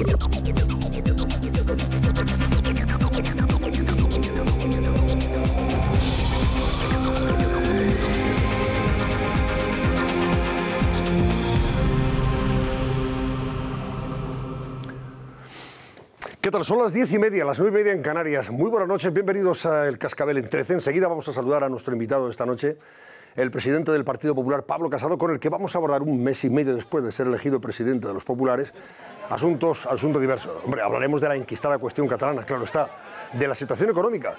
¿Qué tal? Son las diez y media, las nueve y media en Canarias. Muy buenas noches, bienvenidos a El Cascabel en 13. Enseguida vamos a saludar a nuestro invitado de esta noche, el presidente del Partido Popular, Pablo Casado, con el que vamos a abordar un mes y medio después de ser elegido presidente de los populares, asuntos, asuntos diversos. Hombre, hablaremos de la inquistada cuestión catalana, claro está, de la situación económica,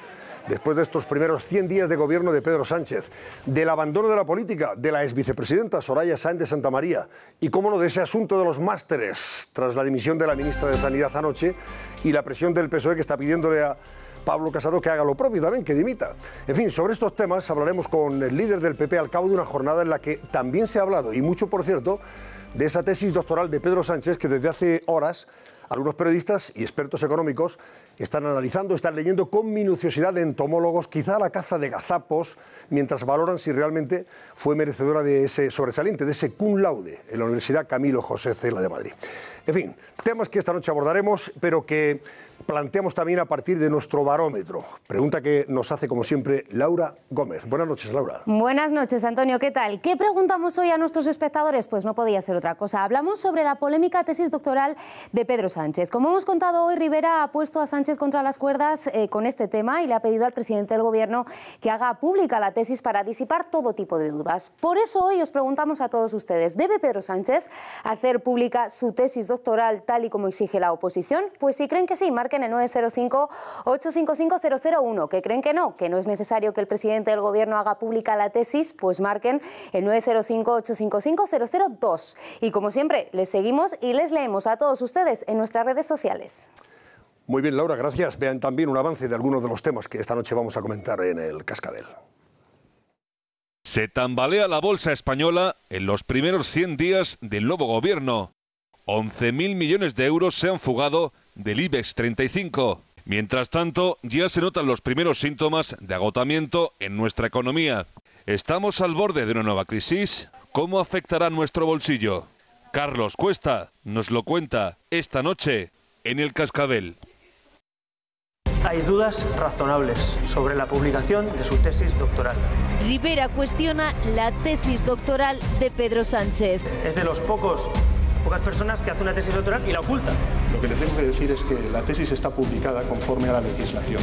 después de estos primeros 100 días de gobierno de Pedro Sánchez, del abandono de la política de la exvicepresidenta Soraya Sáenz de Santa María y, cómo no, de ese asunto de los másteres tras la dimisión de la ministra de Sanidad anoche y la presión del PSOE que está pidiéndole a Pablo Casado que haga lo propio también, que dimita. En fin, sobre estos temas hablaremos con el líder del PP al cabo de una jornada en la que también se ha hablado, y mucho por cierto, de esa tesis doctoral de Pedro Sánchez que desde hace horas algunos periodistas y expertos económicos están analizando, están leyendo con minuciosidad de entomólogos, quizá la caza de gazapos, mientras valoran si realmente fue merecedora de ese sobresaliente, de ese cum laude en la Universidad Camilo José Cela de Madrid. En fin, temas que esta noche abordaremos, pero que planteamos también a partir de nuestro barómetro. Pregunta que nos hace, como siempre, Laura Gómez. Buenas noches, Laura. Buenas noches, Antonio. ¿Qué tal? ¿Qué preguntamos hoy a nuestros espectadores? Pues no podía ser otra cosa. Hablamos sobre la polémica tesis doctoral de Pedro Sánchez. Como hemos contado hoy, Rivera ha puesto a Sánchez contra las cuerdas eh, con este tema y le ha pedido al presidente del Gobierno que haga pública la tesis para disipar todo tipo de dudas. Por eso hoy os preguntamos a todos ustedes, ¿debe Pedro Sánchez hacer pública su tesis doctoral tal y como exige la oposición? Pues si creen que sí, marquen el 905-855-001. ¿Que creen que no? Que no es necesario que el presidente del Gobierno haga pública la tesis, pues marquen el 905-855-002. Y como siempre, les seguimos y les leemos a todos ustedes en nuestras redes sociales. Muy bien, Laura, gracias. Vean también un avance de algunos de los temas que esta noche vamos a comentar en el Cascabel. Se tambalea la bolsa española en los primeros 100 días del nuevo gobierno. 11.000 millones de euros se han fugado del IBEX 35. Mientras tanto, ya se notan los primeros síntomas de agotamiento en nuestra economía. ¿Estamos al borde de una nueva crisis? ¿Cómo afectará nuestro bolsillo? Carlos Cuesta nos lo cuenta esta noche en el Cascabel. Hay dudas razonables sobre la publicación de su tesis doctoral. Rivera cuestiona la tesis doctoral de Pedro Sánchez. Es de los pocos pocas personas que hacen una tesis doctoral y la ocultan. Lo que le tengo que decir es que la tesis está publicada conforme a la legislación.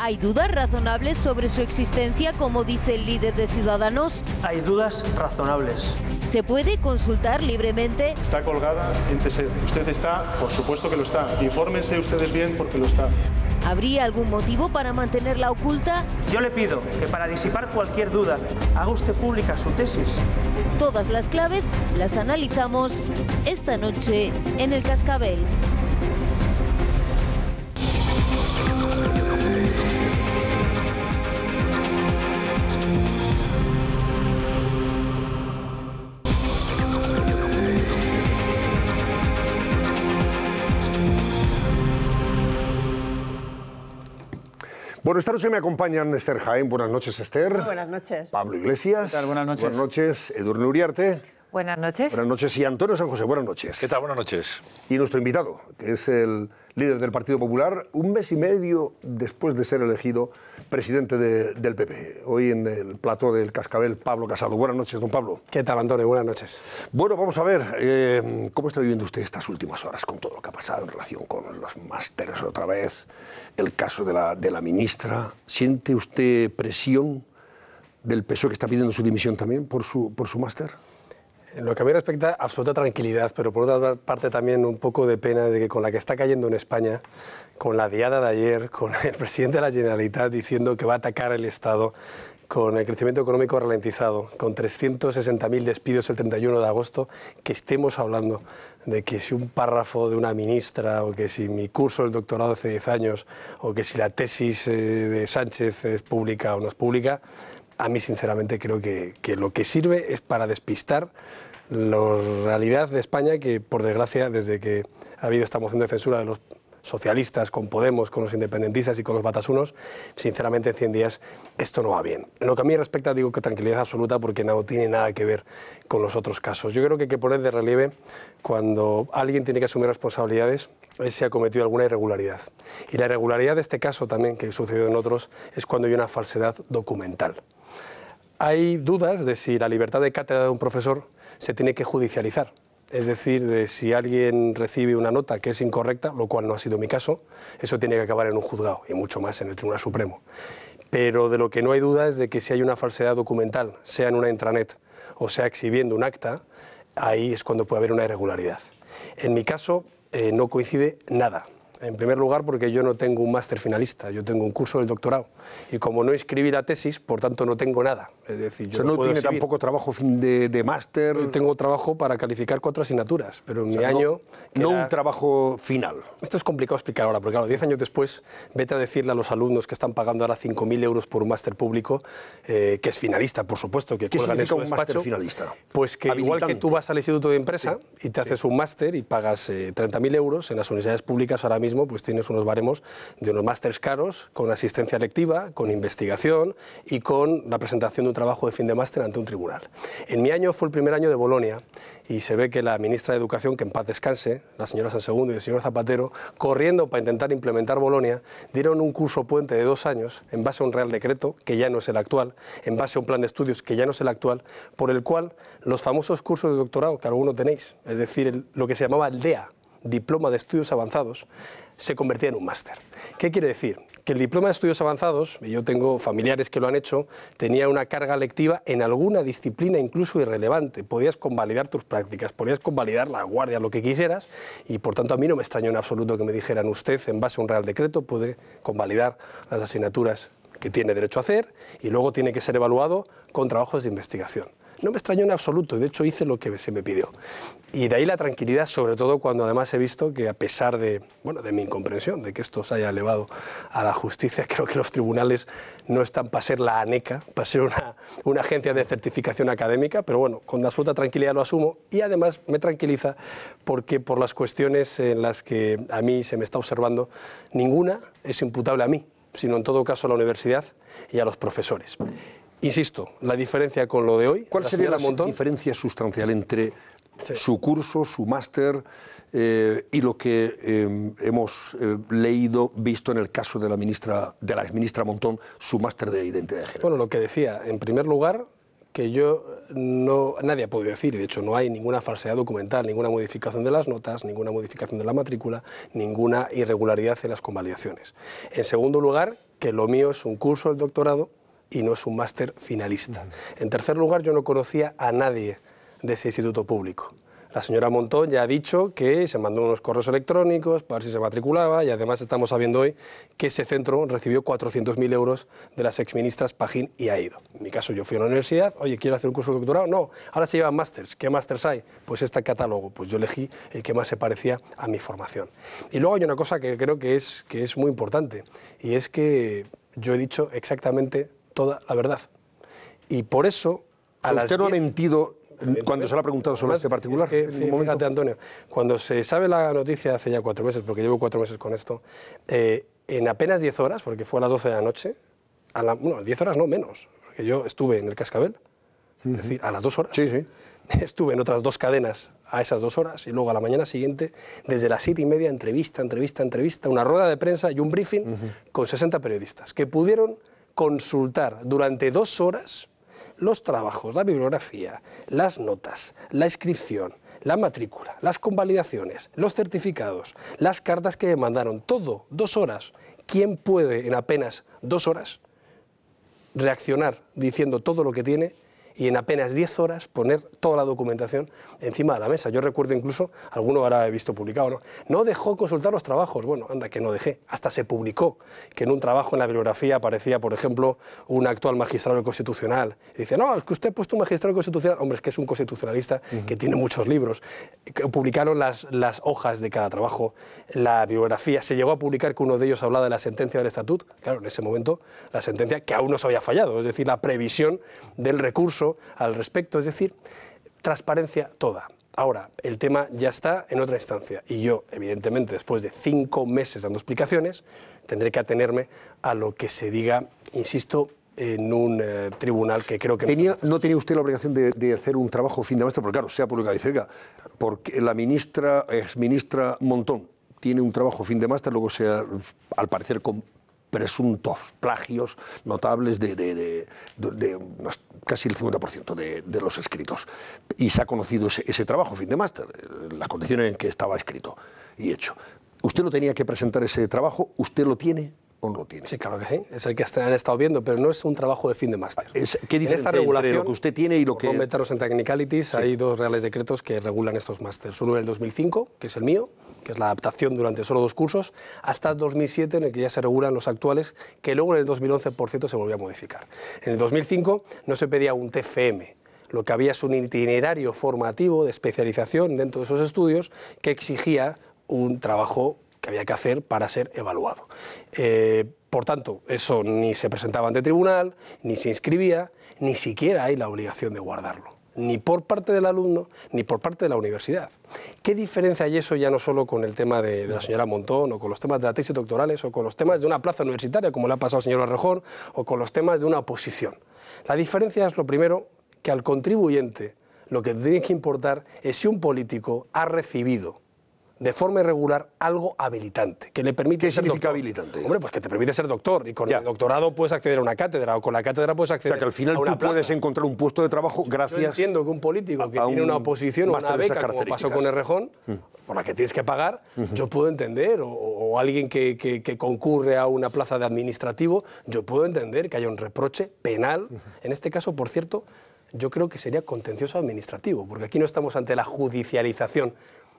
¿Hay dudas razonables sobre su existencia, como dice el líder de Ciudadanos? Hay dudas razonables. ¿Se puede consultar libremente? Está colgada en TSE. Usted está, por supuesto que lo está. Infórmense ustedes bien porque lo está. ¿Habría algún motivo para mantenerla oculta? Yo le pido que para disipar cualquier duda haga usted pública su tesis. Todas las claves las analizamos esta noche en el Cascabel. Bueno, esta noche me acompañan Esther Jaén. Buenas noches, Esther. buenas noches. Pablo Iglesias. ¿Qué tal? Buenas noches. Buenas noches, Edurne Uriarte. Buenas noches. Buenas noches y Antonio San José. Buenas noches. ¿Qué tal? Buenas noches. Y nuestro invitado, que es el líder del Partido Popular, un mes y medio después de ser elegido presidente de- del PP. Hoy en el plató del Cascabel, Pablo Casado. Buenas noches, don Pablo. ¿Qué tal, Antonio? Buenas noches. Bueno, vamos a ver, eh, ¿cómo está viviendo usted estas últimas horas con todo lo que ha pasado en relación con los másteres otra vez, el caso de la, de la ministra? ¿Siente usted presión del PSOE que está pidiendo su dimisión también por su, por su máster? En lo que a mí respecta, absoluta tranquilidad, pero por otra parte también un poco de pena de que con la que está cayendo en España, con la diada de ayer, con el presidente de la Generalitat diciendo que va a atacar el Estado, con el crecimiento económico ralentizado, con 360.000 despidos el 31 de agosto, que estemos hablando de que si un párrafo de una ministra, o que si mi curso del doctorado hace 10 años, o que si la tesis eh, de Sánchez es pública o no es pública, a mí sinceramente creo que, que lo que sirve es para despistar la realidad de España que, por desgracia, desde que ha habido esta moción de censura de los socialistas, con Podemos, con los independentistas y con los batasunos, sinceramente en 100 días esto no va bien. En lo que a mí respecta digo que tranquilidad absoluta porque no tiene nada que ver con los otros casos. Yo creo que hay que poner de relieve cuando alguien tiene que asumir responsabilidades es si ha cometido alguna irregularidad. Y la irregularidad de este caso también, que sucedió en otros, es cuando hay una falsedad documental. Hay dudas de si la libertad de cátedra de un profesor se tiene que judicializar. Es decir, de si alguien recibe una nota que es incorrecta, lo cual no ha sido mi caso, eso tiene que acabar en un juzgado y mucho más en el Tribunal Supremo. Pero de lo que no hay duda es de que si hay una falsedad documental, sea en una intranet o sea exhibiendo un acta, ahí es cuando puede haber una irregularidad. En mi caso eh, no coincide nada. En primer lugar, porque yo no tengo un máster finalista, yo tengo un curso del doctorado. Y como no inscribí la tesis, por tanto no tengo nada. Es decir, yo no, tiene tampoco trabajo fin de, de máster. Tengo trabajo para calificar cuatro asignaturas, pero en mi año. No, un trabajo final. Esto es complicado explicar ahora, porque claro, diez años después, vete a decirle a los alumnos que están pagando ahora 5.000 euros por un máster público, eh, que es finalista, por supuesto, que ¿Qué significa un máster finalista? Pues que igual que tú vas al Instituto de Empresa y te haces un máster y pagas 30.000 eh, euros, en las universidades públicas ahora mismo pues tienes unos baremos de unos másters caros, con asistencia lectiva, con investigación y con la presentación de un trabajo de fin de máster ante un tribunal. En mi año fue el primer año de Bolonia y se ve que la ministra de Educación, que en paz descanse, la señora Sansegundo y el señor Zapatero, corriendo para intentar implementar Bolonia, dieron un curso puente de dos años en base a un real decreto, que ya no es el actual, en base a un plan de estudios, que ya no es el actual, por el cual los famosos cursos de doctorado, que alguno tenéis, es decir, lo que se llamaba el DEA, Diploma de Estudios Avanzados, se convertía en un máster. ¿Qué quiere decir? Que el diploma de estudios avanzados, y yo tengo familiares que lo han hecho, tenía una carga lectiva en alguna disciplina incluso irrelevante. Podías convalidar tus prácticas, podías convalidar la guardia, lo que quisieras, y por tanto a mí no me extrañó en absoluto que me dijeran usted, en base a un real decreto, puede convalidar las asignaturas que tiene derecho a hacer y luego tiene que ser evaluado con trabajos de investigación. No me extrañó en absoluto, de hecho hice lo que se me pidió. Y de ahí la tranquilidad, sobre todo cuando además he visto que a pesar de, bueno, de mi incomprensión, de que esto se haya elevado a la justicia, creo que los tribunales no están para ser la ANECA, para ser una, una agencia de certificación académica, pero bueno, con absoluta tranquilidad lo asumo y además me tranquiliza porque por las cuestiones en las que a mí se me está observando, ninguna es imputable a mí, sino en todo caso a la universidad y a los profesores. Insisto, la diferencia con lo de hoy. ¿Cuál sería la diferencia sustancial entre su curso, su máster eh, y lo que eh, hemos eh, leído, visto en el caso de la ministra, de la exministra Montón, su máster de identidad de género? Bueno, lo que decía, en primer lugar, que yo no, nadie ha podido decir, y de hecho no hay ninguna falsedad documental, ninguna modificación de las notas, ninguna modificación de la matrícula, ninguna irregularidad en las convalidaciones. En segundo lugar, que lo mío es un curso del doctorado y no es un máster finalista. En tercer lugar, yo no conocía a nadie de ese instituto público. La señora Montón ya ha dicho que se mandó unos correos electrónicos para ver si se matriculaba y además estamos sabiendo hoy que ese centro recibió 400.000 euros de las exministras Pajín y Aido. En mi caso yo fui a la universidad, oye, ¿quiero hacer un curso de doctorado? No, ahora se llevan másters. ¿Qué másters hay? Pues este catálogo. Pues yo elegí el que más se parecía a mi formación. Y luego hay una cosa que creo que es, que es muy importante y es que yo he dicho exactamente toda la verdad. Y por eso... A ¿Usted no ha mentido cuando se le ha preguntado sobre este particular? Es que, fíjate, Antonio, cuando se sabe la noticia hace ya cuatro meses, porque llevo cuatro meses con esto, eh, en apenas 10 horas, porque fue a las 12 de la noche, a la, bueno, 10 horas no menos, porque yo estuve en el Cascabel, es decir, a las dos horas. Sí, sí. Estuve en otras dos cadenas a esas dos horas y luego a la mañana siguiente, desde las siete y media, entrevista, entrevista, entrevista, una rueda de prensa y un briefing con 60 periodistas que pudieron consultar durante dos horas los trabajos, la bibliografía, las notas, la inscripción, la matrícula, las convalidaciones, los certificados, las cartas que me mandaron, todo, dos horas. ¿Quién puede en apenas dos horas reaccionar diciendo todo lo que tiene y en apenas 10 horas poner toda la documentación encima de la mesa. Yo recuerdo incluso, alguno ahora he visto publicado, ¿no? no dejó consultar los trabajos. Bueno, anda, que no dejé. Hasta se publicó que en un trabajo en la bibliografía aparecía, por ejemplo, un actual magistrado constitucional. Y dice, no, es que usted ha puesto un magistrado constitucional. Hombre, es que es un constitucionalista que tiene muchos libros. Publicaron las, las hojas de cada trabajo, la bibliografía. Se llegó a publicar que uno de ellos hablaba de la sentencia del estatuto. Claro, en ese momento la sentencia que aún no se había fallado, es decir, la previsión del recurso al respecto, es decir, transparencia toda. Ahora, el tema ya está en otra instancia y yo, evidentemente, después de cinco meses dando explicaciones, tendré que atenerme a lo que se diga, insisto, en un eh, tribunal que creo que... Tenía, ¿No tenía usted la obligación de, de, hacer un trabajo fin de máster? Porque claro, sea pública y cerca, porque la ministra, exministra Montón, tiene un trabajo fin de máster, luego sea, al parecer, con presuntos plagios notables de, casi el 50% de, los escritos. Y se ha conocido ese, ese trabajo fin de máster, las condiciones en que estaba escrito y hecho. ¿Usted no tenía que presentar ese trabajo? ¿Usted lo tiene? Sí, claro que sí. Es el que han estado viendo, pero no es un trabajo de fin de máster. ¿Qué diferencia esta regulación, entre lo que usted tiene y lo que...? No meternos en technicalities, sí. hay dos reales decretos que regulan estos másters. Uno del 2005, que es el mío, que es la adaptación durante solo dos cursos, hasta el 2007, en el que ya se regulan los actuales, que luego en el 2011, por cierto, se volvió a modificar. En el 2005 no se pedía un TFM, lo que había es un itinerario formativo de especialización dentro de esos estudios que exigía un trabajo que había que hacer para ser evaluado. Eh, por tanto, eso ni se presentaba ante tribunal, ni se inscribía, ni siquiera hay la obligación de guardarlo ni por parte del alumno ni por parte de la universidad. ¿Qué diferencia hay eso ya no solo con el tema de, la señora Montón o con los temas de las tesis doctorales o con los temas de una plaza universitaria como le ha pasado al señor Arrejón o con los temas de una oposición? La diferencia es lo primero que al contribuyente lo que tiene que importar es si un político ha recibido de forma irregular algo habilitante, que le permite ¿Qué ser significa doctor. habilitante? Hombre, pues que te permite ser doctor y con ya. el doctorado puedes acceder a una cátedra o con la cátedra puedes acceder O sea, que al final a tú plaza. puedes encontrar un puesto de trabajo gracias Yo entiendo que un político que a tiene un una oposición o una beca, como pasó con. Errejón, por la que tienes que pagar, yo puedo entender, o, o alguien que, que- que concurre a una plaza de administrativo, yo puedo entender que haya un reproche penal. En este caso, por cierto, yo creo que sería contencioso administrativo, porque aquí no estamos ante la judicialización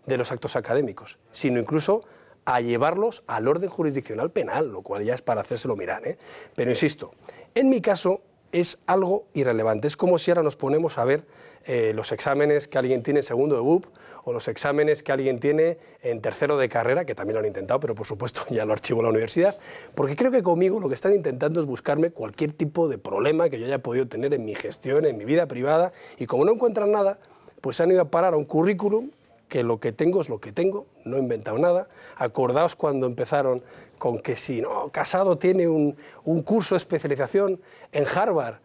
de los actos académicos, sino incluso a llevarlos al orden jurisdiccional penal, lo cual ya es para hacérselo mirar. ¿eh? Pero insisto, en mi caso es algo irrelevante. Es como si ahora nos ponemos a ver eh, los exámenes que alguien tiene en segundo de BUP o los exámenes que alguien tiene en tercero de carrera, que también lo han intentado, pero por supuesto ya lo archivo en la universidad, porque creo que conmigo lo que están intentando es buscarme cualquier tipo de problema que yo haya podido tener en mi gestión, en mi vida privada, y como no encuentran nada, pues han ido a parar a un currículum que lo que tengo es lo que tengo, no he inventado nada. Acordaos cuando empezaron con que si no, Casado tiene un, un curso de especialización en Harvard,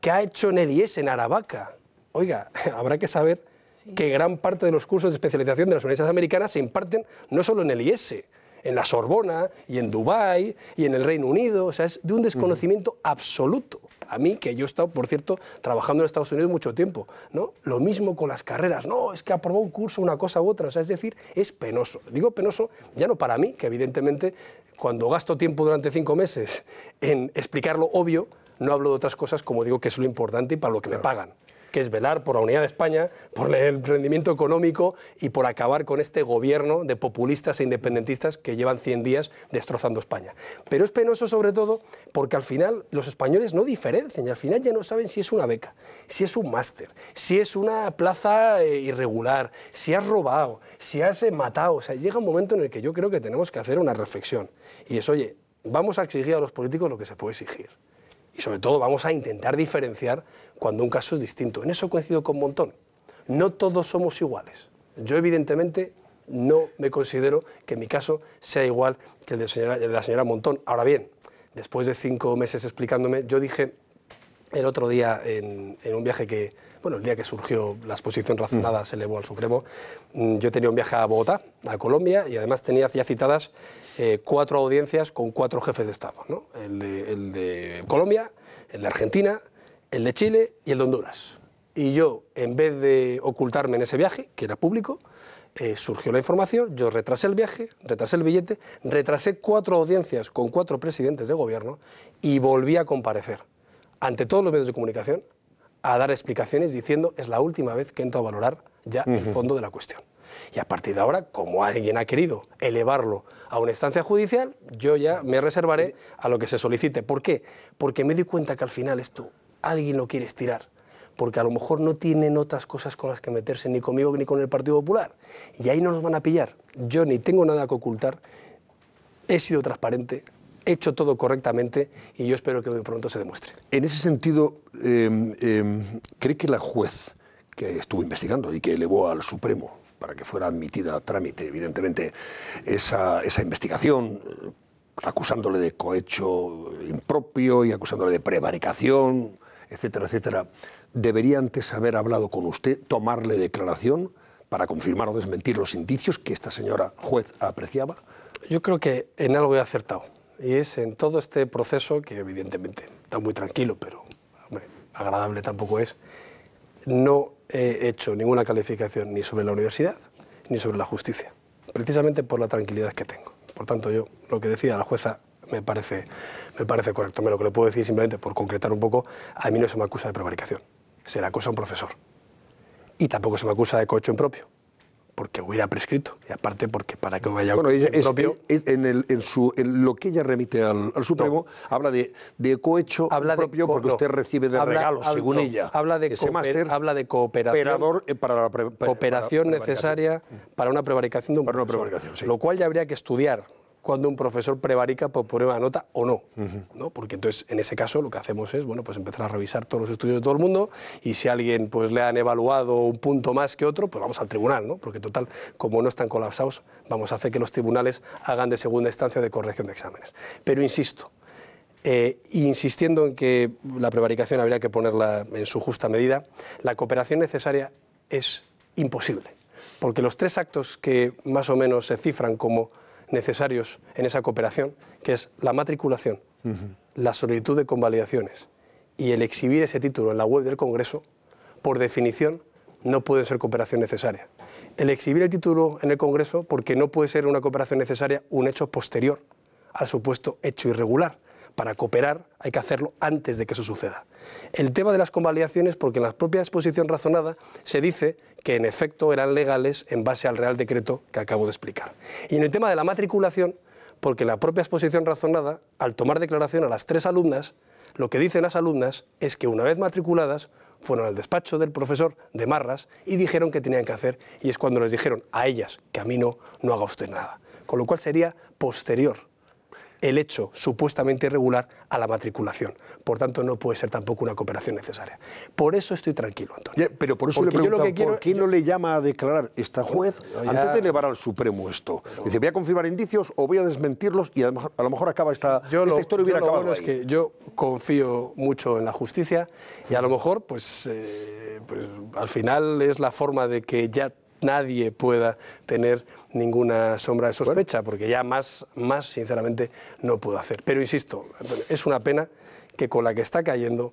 que ha hecho en el IES, en Aravaca. Oiga, habrá que saber que gran parte de los cursos de especialización de las universidades americanas se imparten no solo en el IES, en la Sorbona y en Dubái y en el Reino Unido. O sea, es de un desconocimiento absoluto. A mí, que yo he estado, por cierto, trabajando en Estados Unidos mucho tiempo, ¿no? Lo mismo con las carreras. No, es que aprobó un curso, una cosa u otra. O sea, es decir, es penoso. Digo penoso ya no para mí, que evidentemente cuando gasto tiempo durante cinco meses en explicar lo obvio, no hablo de otras cosas como digo que es lo importante y para lo que me pagan que es velar por la unidad de España, por el rendimiento económico y por acabar con este gobierno de populistas e independentistas que llevan 100 días destrozando España. Pero es penoso sobre todo porque al final los españoles no diferencian y al final ya no saben si es una beca, si es un máster, si es una plaza eh, irregular, si has robado, si has matado. O sea, llega un momento en el que yo creo que tenemos que hacer una reflexión y es, oye, vamos a exigir a los políticos lo que se puede exigir y sobre todo vamos a intentar diferenciar cuando un caso es distinto. En eso coincido con Montón. No todos somos iguales. Yo evidentemente no me considero que mi caso sea igual que el de, la señora Montón. Ahora bien, después de cinco meses explicándome, yo dije el otro día en un viaje que, bueno, el día que surgió la exposición razonada se elevó al Supremo, mm, yo tenía un viaje a Bogotá, a Colombia, y además tenía ya citadas eh, cuatro audiencias con cuatro jefes de Estado. ¿no? El, de, el de Colombia, el de Argentina, el de Chile y el de Honduras. Y yo, en vez de ocultarme en ese viaje, que era público, eh, surgió la información, yo retrasé el viaje, retrasé el billete, retrasé cuatro audiencias con cuatro presidentes de gobierno y volví a comparecer ante todos los medios de comunicación a dar explicaciones diciendo es la última vez que entro a valorar ya el fondo de la cuestión. Y a partir de ahora, como alguien ha querido elevarlo a una instancia judicial, yo ya me reservaré a lo que se solicite. ¿Por qué? Porque me doy cuenta que al final esto alguien lo quiere estirar. Porque a lo mejor no tienen otras cosas con las que meterse ni conmigo ni con el Partido Popular. Y ahí no nos van a pillar. Yo ni tengo nada que ocultar. He sido transparente, hecho todo correctamente y yo espero que muy pronto se demuestre. En ese sentido, eh, eh, ¿cree que la juez que estuvo investigando y que elevó al Supremo para que fuera admitida a trámite, evidentemente, esa, esa investigación, eh, acusándole de cohecho impropio y acusándole de prevaricación, etcétera, etcétera, ¿debería antes haber hablado con usted, tomarle declaración para confirmar o desmentir los indicios que esta señora juez apreciaba? Yo creo que en algo he acertado, es en todo este proceso, que evidentemente está muy tranquilo, pero agradable tampoco es, no he hecho ninguna calificación ni sobre la universidad ni sobre la justicia, precisamente por la tranquilidad que tengo. Por tanto, yo lo que decía la jueza me parece, me parece correcto. Me lo que le puedo decir simplemente, por concretar un poco, a mí no se me acusa de prevaricación, se le acusa a un profesor. Y tampoco se me acusa de cohecho impropio, porque hubiera prescrito. Y aparte, porque para que vaya Bueno, ella- es- impropio... es- en, el- en su, en lo que ella remite al, al Supremo, habla de, de cohecho Habla de propio porque usted recibe de Habla- habla- según no. ella. Habla de cooper- máster habla de cooperación- eh, para la pre- para- cooperación para necesaria para una prevaricación de un Para una profesor. prevaricación, sí. Lo cual ya habría que estudiar cuando un profesor prevarica por poner una nota o no, ¿no? Porque entonces, en ese caso, lo que hacemos es, bueno, pues empezar a revisar todos los estudios de todo el mundo y si a alguien pues, le han evaluado un punto más que otro, pues vamos al tribunal, ¿no? Porque total, como no están colapsados, vamos a hacer que los tribunales hagan de segunda instancia de corrección de exámenes. Pero insisto, eh, insistiendo en que la prevaricación habría que ponerla en su justa medida, la cooperación necesaria es imposible, porque los tres actos que más o menos se cifran como necesarios en esa cooperación, que es la matriculación, la solicitud de convalidaciones y el exhibir ese título en la web del Congreso, por definición no puede ser cooperación necesaria. El exhibir el título en el Congreso, porque no puede ser una cooperación necesaria un hecho posterior al supuesto hecho irregular. Para cooperar hay que hacerlo antes de que eso suceda. El tema de las convalidaciones, porque en la propia exposición razonada se dice que en efecto eran legales en base al Real Decreto que acabo de explicar. Y en el tema de la matriculación, porque en la propia exposición razonada, al tomar declaración a las tres alumnas, lo que dicen las alumnas es que una vez matriculadas fueron al despacho del profesor de Marras y dijeron que tenían que hacer, y es cuando les dijeron a ellas que a mí no, no haga usted nada. Con lo cual sería posterior el hecho supuestamente irregular a la matriculación. Por tanto, no puede ser tampoco una cooperación necesaria. Por eso estoy tranquilo, Antonio. Ya, pero por eso Porque le yo lo pregunto, que quiero- ¿por qué no le llama a declarar esta juez yo ya- antes de elevar al Supremo esto? Dice, voy a confirmar indicios o voy a desmentirlos y a lo mejor, a lo mejor acaba esta, Yo esta lo, historia yo hubiera lo acabado bueno es que yo confío mucho en la justicia y a lo mejor, pues, eh, pues, al final es la forma de que ya nadie pueda tener ninguna sombra de sospecha, porque ya más, más, sinceramente, no puedo hacer. Pero insisto, es una pena que con la que está cayendo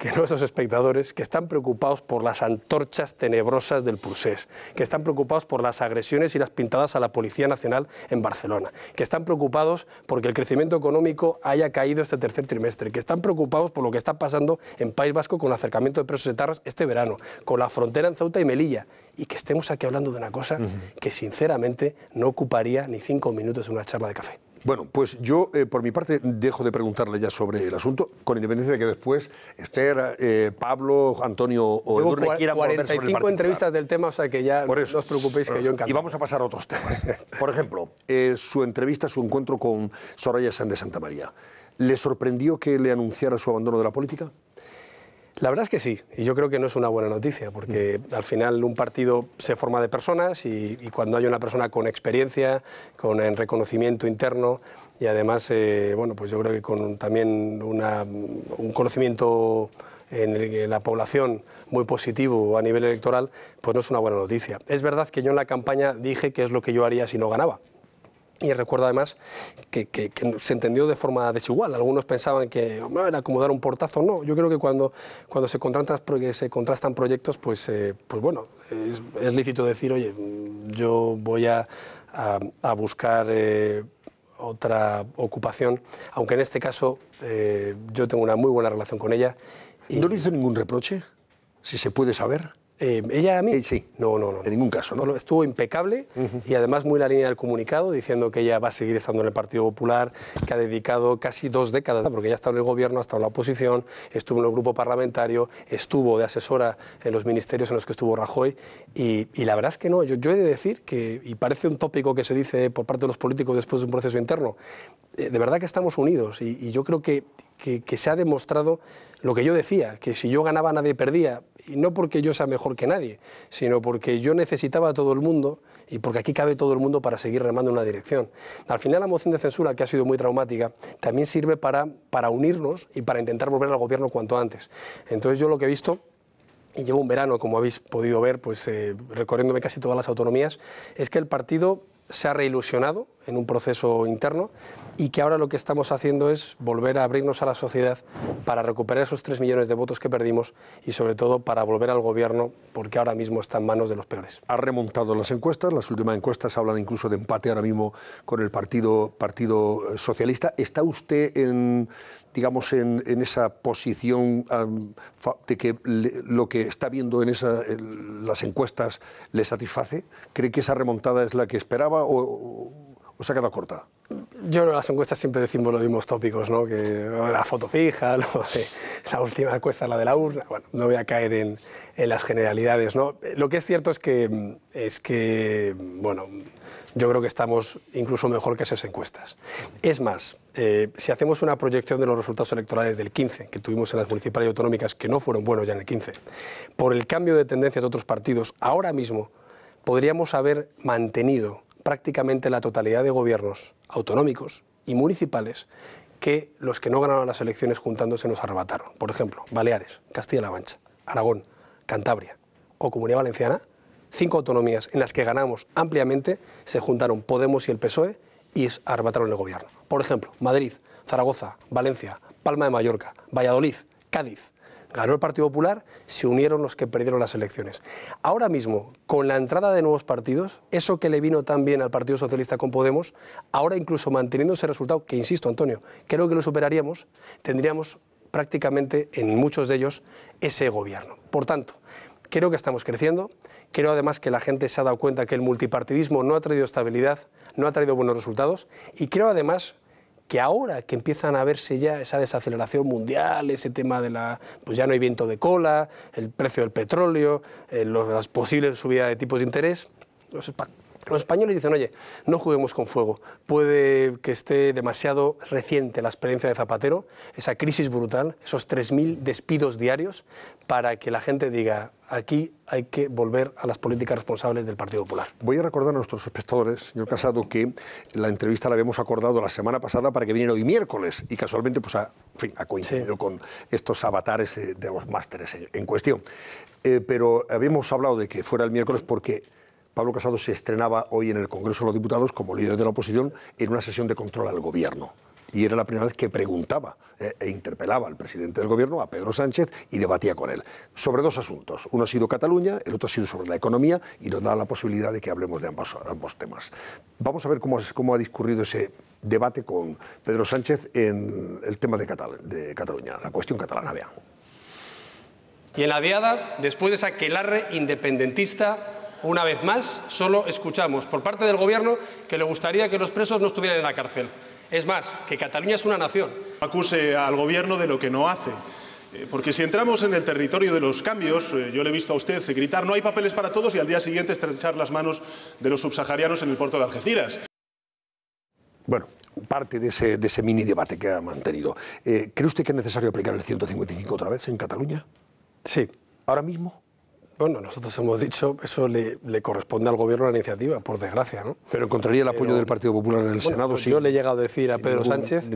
que nuestros espectadores, que están preocupados por las antorchas tenebrosas del Pursés, que están preocupados por las agresiones y las pintadas a la Policía Nacional en Barcelona, que están preocupados porque el crecimiento económico haya caído este tercer trimestre, que están preocupados por lo que está pasando en País Vasco con el acercamiento de presos etarras este verano, con la frontera en Ceuta y Melilla, y que estemos aquí hablando de una cosa que sinceramente no ocuparía ni cinco minutos en una charla de café. Bueno, pues yo, eh, por mi parte, dejo de preguntarle ya sobre el asunto, con independencia de que después Esther, eh, Pablo, Antonio o Edurne quieran volver sobre el 45 particular. entrevistas del tema, o sea que ya Por no eso. os preocupéis que yo encantado. Y vamos a pasar a otros temas. Por ejemplo, eh, su entrevista, su encuentro con Soraya Sánchez de Santa María. ¿Le sorprendió que le anunciara su abandono de la política? La verdad es que sí, y yo creo que no es una buena noticia, porque al final un partido se forma de personas y, y cuando hay una persona con experiencia, con reconocimiento interno y además, eh, bueno, pues yo creo que con también una- un conocimiento en, la población muy positivo a nivel electoral, pues no es una buena noticia. Es verdad que yo en la campaña dije qué es lo que yo haría si no ganaba. Y recuerdo además que, se entendió de forma desigual. Algunos pensaban que era como dar un portazo. No, yo creo que cuando, cuando se, contrastan, proyectos, pues, eh, pues bueno, es, lícito decir, oye, yo voy a, a- buscar eh, otra ocupación, aunque en este caso eh, yo tengo una muy buena relación con ella. ¿No le hizo ningún reproche? Si se puede saber. Eh, ¿Ella a mí? Eh, sí. No, no, no. En ningún caso, ¿no? Estuvo impecable y además muy en la línea del comunicado, diciendo que ella va a seguir estando en el Partido Popular, que ha dedicado casi dos décadas, porque ella ha estado en el gobierno, ha estado en la oposición, estuvo en el grupo parlamentario, estuvo de asesora en los ministerios en los que estuvo Rajoy y, y la verdad es que no, yo, yo he de decir que, y parece un tópico que se dice por parte de los políticos después de un proceso interno, eh, de verdad que estamos unidos y, y yo creo que, que, que se ha demostrado lo que yo decía, que si yo ganaba nadie perdía Y no porque yo sea mejor que nadie, sino porque yo necesitaba a todo el mundo y porque aquí cabe todo el mundo para seguir remando en una dirección. Al final la moción de censura, que ha sido muy traumática, también sirve para, para unirnos y para intentar volver al gobierno cuanto antes. Entonces yo lo que he visto y llevo un verano, como habéis podido ver, pues eh, recorriéndome casi todas las autonomías, es que el partido se ha reilusionado en un proceso interno y que ahora lo que estamos haciendo es volver a abrirnos a la sociedad para recuperar esos tres millones de votos que perdimos y sobre todo para volver al gobierno porque ahora mismo está en manos de los peores. Ha remontado las encuestas, las últimas encuestas hablan incluso de empate ahora mismo con el Partido, partido Socialista. ¿Está usted en, digamos, en, esa posición de que lo que está viendo en, esa, las encuestas le satisface? ¿Cree que esa remontada es la que esperaba o, o se ha quedado corta? Yo en las encuestas siempre decimos los mismos tópicos, ¿no? que la foto fija, la última encuesta la de la urna. Bueno, no voy a caer en, en, las generalidades. ¿no? Lo que es cierto es que, es que, bueno, yo creo que estamos incluso mejor que esas encuestas. Es más, eh, si hacemos una proyección de los resultados electorales del 15, que tuvimos en las municipales y autonómicas, que no fueron buenos ya en el 15, por el cambio de tendencias de otros partidos, ahora mismo podríamos haber mantenido prácticamente la totalidad de gobiernos autonómicos y municipales que los que no ganaron las elecciones juntándose nos arrebataron. Por ejemplo, Baleares, Castilla-La Mancha, Aragón, Cantabria o Comunidad Valenciana, cinco autonomías en las que ganamos ampliamente, se juntaron Podemos y el PSOE y arrebataron el gobierno. Por ejemplo, Madrid, Zaragoza, Valencia, Palma de Mallorca, Valladolid, Cádiz, ganó el Partido Popular, se unieron los que perdieron las elecciones. Ahora mismo, con la entrada de nuevos partidos, eso que le vino tan bien al Partido Socialista con Podemos, ahora incluso manteniendo ese resultado, que insisto, Antonio, creo que lo superaríamos, tendríamos prácticamente en muchos de ellos ese gobierno. Por tanto, creo que estamos creciendo, creo además que la gente se ha dado cuenta que el multipartidismo no ha traído estabilidad, no ha traído buenos resultados y creo además que ahora que empiezan a verse ya esa desaceleración mundial, ese tema de la, pues ya no hay viento de cola, el precio del petróleo, eh, las posibles subidas de tipos de interés, los, los españoles dicen, oye, no juguemos con fuego. Puede que esté demasiado reciente la experiencia de Zapatero, esa crisis brutal, esos 3.000 despidos diarios, para que la gente diga, aquí hay que volver a las políticas responsables del Partido Popular. Voy a recordar a nuestros espectadores, señor Casado, que la entrevista la habíamos acordado la semana pasada para que viniera hoy miércoles y casualmente pues, ha, ha coincidido con estos avatares eh, de los másteres en, cuestión. Eh, pero habíamos hablado de que fuera el miércoles porque Pablo Casado se estrenaba hoy en el Congreso de los Diputados como líder de la oposición en una sesión de control al gobierno. Y era la primera vez que preguntaba eh, e interpelaba al presidente del gobierno, a Pedro Sánchez, y debatía con él sobre dos asuntos. Uno ha sido Cataluña, el otro ha sido sobre la economía, y nos da la posibilidad de que hablemos de ambos, ambos temas. Vamos a ver cómo, cómo ha discurrido ese debate con Pedro Sánchez en el tema de, Cataluña, la cuestión catalana. Vean. Y en la diada, después de esa quelarre independentista una vez más, solo escuchamos por parte del Gobierno que le gustaría que los presos no estuvieran en la cárcel. Es más, que Cataluña es una nación. Acuse al Gobierno de lo que no hace. Eh, porque si entramos en el territorio de los cambios, eh, yo le he visto a usted gritar no hay papeles para todos y al día siguiente estrechar las manos de los subsaharianos en el puerto de Algeciras. Bueno, parte de ese, mini debate que ha mantenido. Eh, ¿Cree usted que es necesario aplicar el 155 otra vez en Cataluña? Sí. ¿Ahora mismo? Bueno, nosotros hemos dicho, eso le, corresponde al Gobierno la iniciativa, por desgracia, ¿no? Pero encontraría el apoyo del Partido Popular en el Senado, pues Yo le he llegado a decir a Pedro Sánchez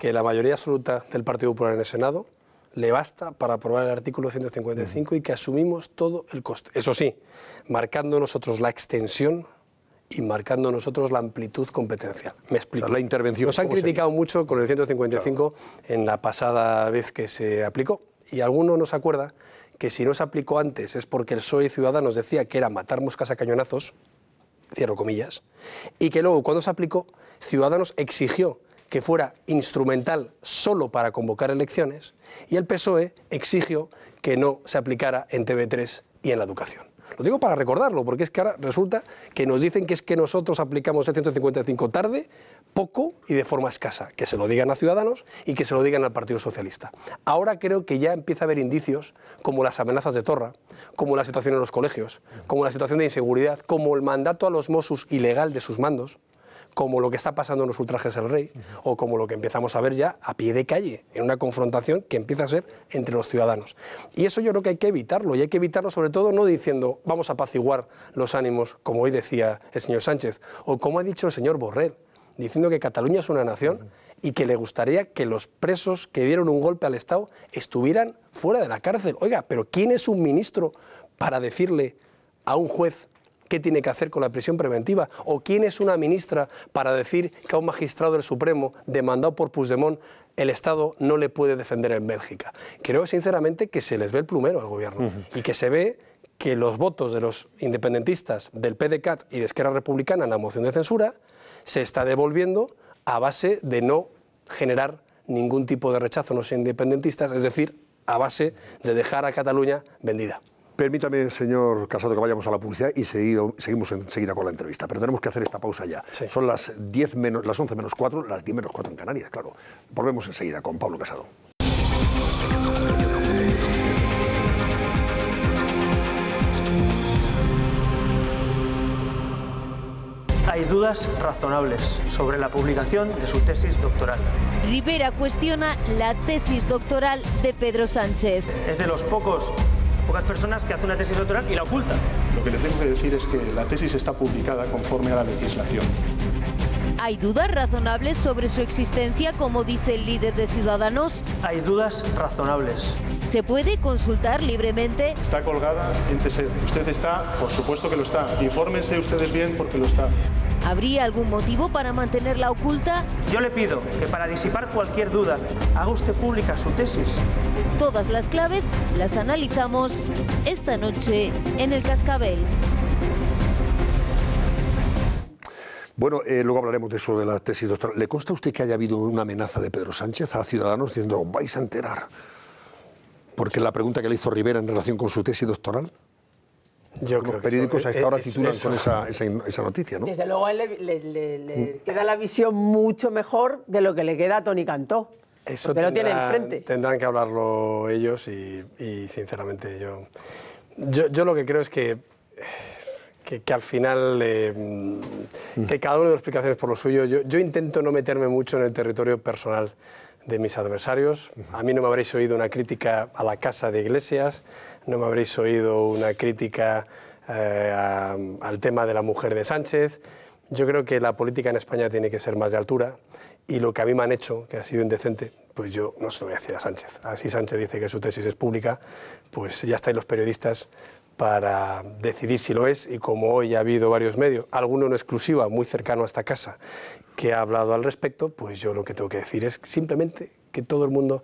que la mayoría absoluta del Partido Popular en el Senado le basta para aprobar el artículo 155 y que asumimos todo el coste. Eso sí, marcando nosotros la extensión y marcando nosotros la amplitud competencial. Me explico. La intervención. Nos han criticado mucho con el 155 en la pasada vez que se aplicó y alguno nos acuerda que si no se aplicó antes es porque el PSOE Ciudadanos decía que era matar moscas a cañonazos, cierro comillas, y que luego cuando se aplicó, Ciudadanos exigió que fuera instrumental solo para convocar elecciones y el PSOE exigió que no se aplicara en TV3 y en la educación. Lo digo para recordarlo, porque es que ahora resulta que nos dicen que es que nosotros aplicamos el 155 tarde, poco y de forma escasa. Que se lo digan a Ciudadanos y que se lo digan al Partido Socialista. Ahora creo que ya empieza a haber indicios como las amenazas de Torra, como la situación en los colegios, como la situación de inseguridad, como el mandato a los Mossos ilegal de sus mandos, como lo que está pasando en los ultrajes del rey o como lo que empezamos a ver ya a pie de calle, en una confrontación que empieza a ser entre los ciudadanos. Y eso yo creo que hay que evitarlo, y hay que evitarlo sobre todo no diciendo vamos a apaciguar los ánimos, como hoy decía el señor Sánchez, o como ha dicho el señor Borrell, diciendo que Cataluña es una nación y que le gustaría que los presos que dieron un golpe al Estado estuvieran fuera de la cárcel. Oiga, pero ¿quién es un ministro para decirle a un juez qué tiene que hacer con la prisión preventiva? ¿O quién es una ministra para decir que a un magistrado del Supremo demandado por Puigdemont el Estado no le puede defender en Bélgica? Creo sinceramente que se les ve el plumero al gobierno y que se ve que los votos de los independentistas del PDCAT y de Esquerra Republicana en la moción de censura se está devolviendo a base de no generar ningún tipo de rechazo a los independentistas, es decir, a base de dejar a Cataluña vendida. Permítame, señor Casado, que vayamos a la publicidad y seguido, seguimos enseguida con la entrevista. Pero tenemos que hacer esta pausa ya. Sí. Son las, 10 menos, las 11 menos 4, las 10 menos 4 en Canarias, claro. Volvemos enseguida con Pablo Casado. Hay dudas razonables sobre la publicación de su tesis doctoral. Rivera cuestiona la tesis doctoral de Pedro Sánchez. Es de los pocos pocas personas que hace una tesis doctoral y la oculta. Lo que le tengo que decir es que la tesis está publicada conforme a la legislación. Hay dudas razonables sobre su existencia, como dice el líder de Ciudadanos. Hay dudas razonables. Se puede consultar libremente. Está colgada. Usted está, por supuesto que lo está. Infórmense ustedes bien porque lo está. ¿Habría algún motivo para mantenerla oculta? Yo le pido que para disipar cualquier duda haga usted pública su tesis. Todas las claves las analizamos esta noche en el Cascabel. Bueno, eh, luego hablaremos de eso de la tesis doctoral. ¿Le consta a usted que haya habido una amenaza de Pedro Sánchez a Ciudadanos diciendo vais a enterar? Porque la pregunta que le hizo Rivera en relación con su tesis doctoral. Yo Los periódicos a esta hora titulan con esa, esa, esa noticia, ¿no? Desde luego a él le, le- le- le queda la visión mucho mejor de lo que le queda a Tony Cantó. Eso porque lo tiene tendrá- enfrente. Tendrán que hablarlo ellos y, y, sinceramente yo, yo, yo lo que creo es que, que, que al final eh, que cada uno de explicaciones por lo suyo. Yo, yo intento no meterme mucho en el territorio personal de mis adversarios. A mí no me habréis oído una crítica a la casa de Iglesias, no me habréis oído una crítica eh, al tema de la mujer de Sánchez. Yo creo que la política en España tiene que ser más de altura y lo que a mí me han hecho, que ha sido indecente, pues yo no se lo voy a decir a Sánchez. Así Sánchez dice que su tesis es pública, pues ya estáis los periodistas para decidir si lo es y como hoy ha habido varios medios, alguno en exclusiva muy cercano a esta casa, que ha hablado al respecto, pues yo lo que tengo que decir es simplemente que todo el mundo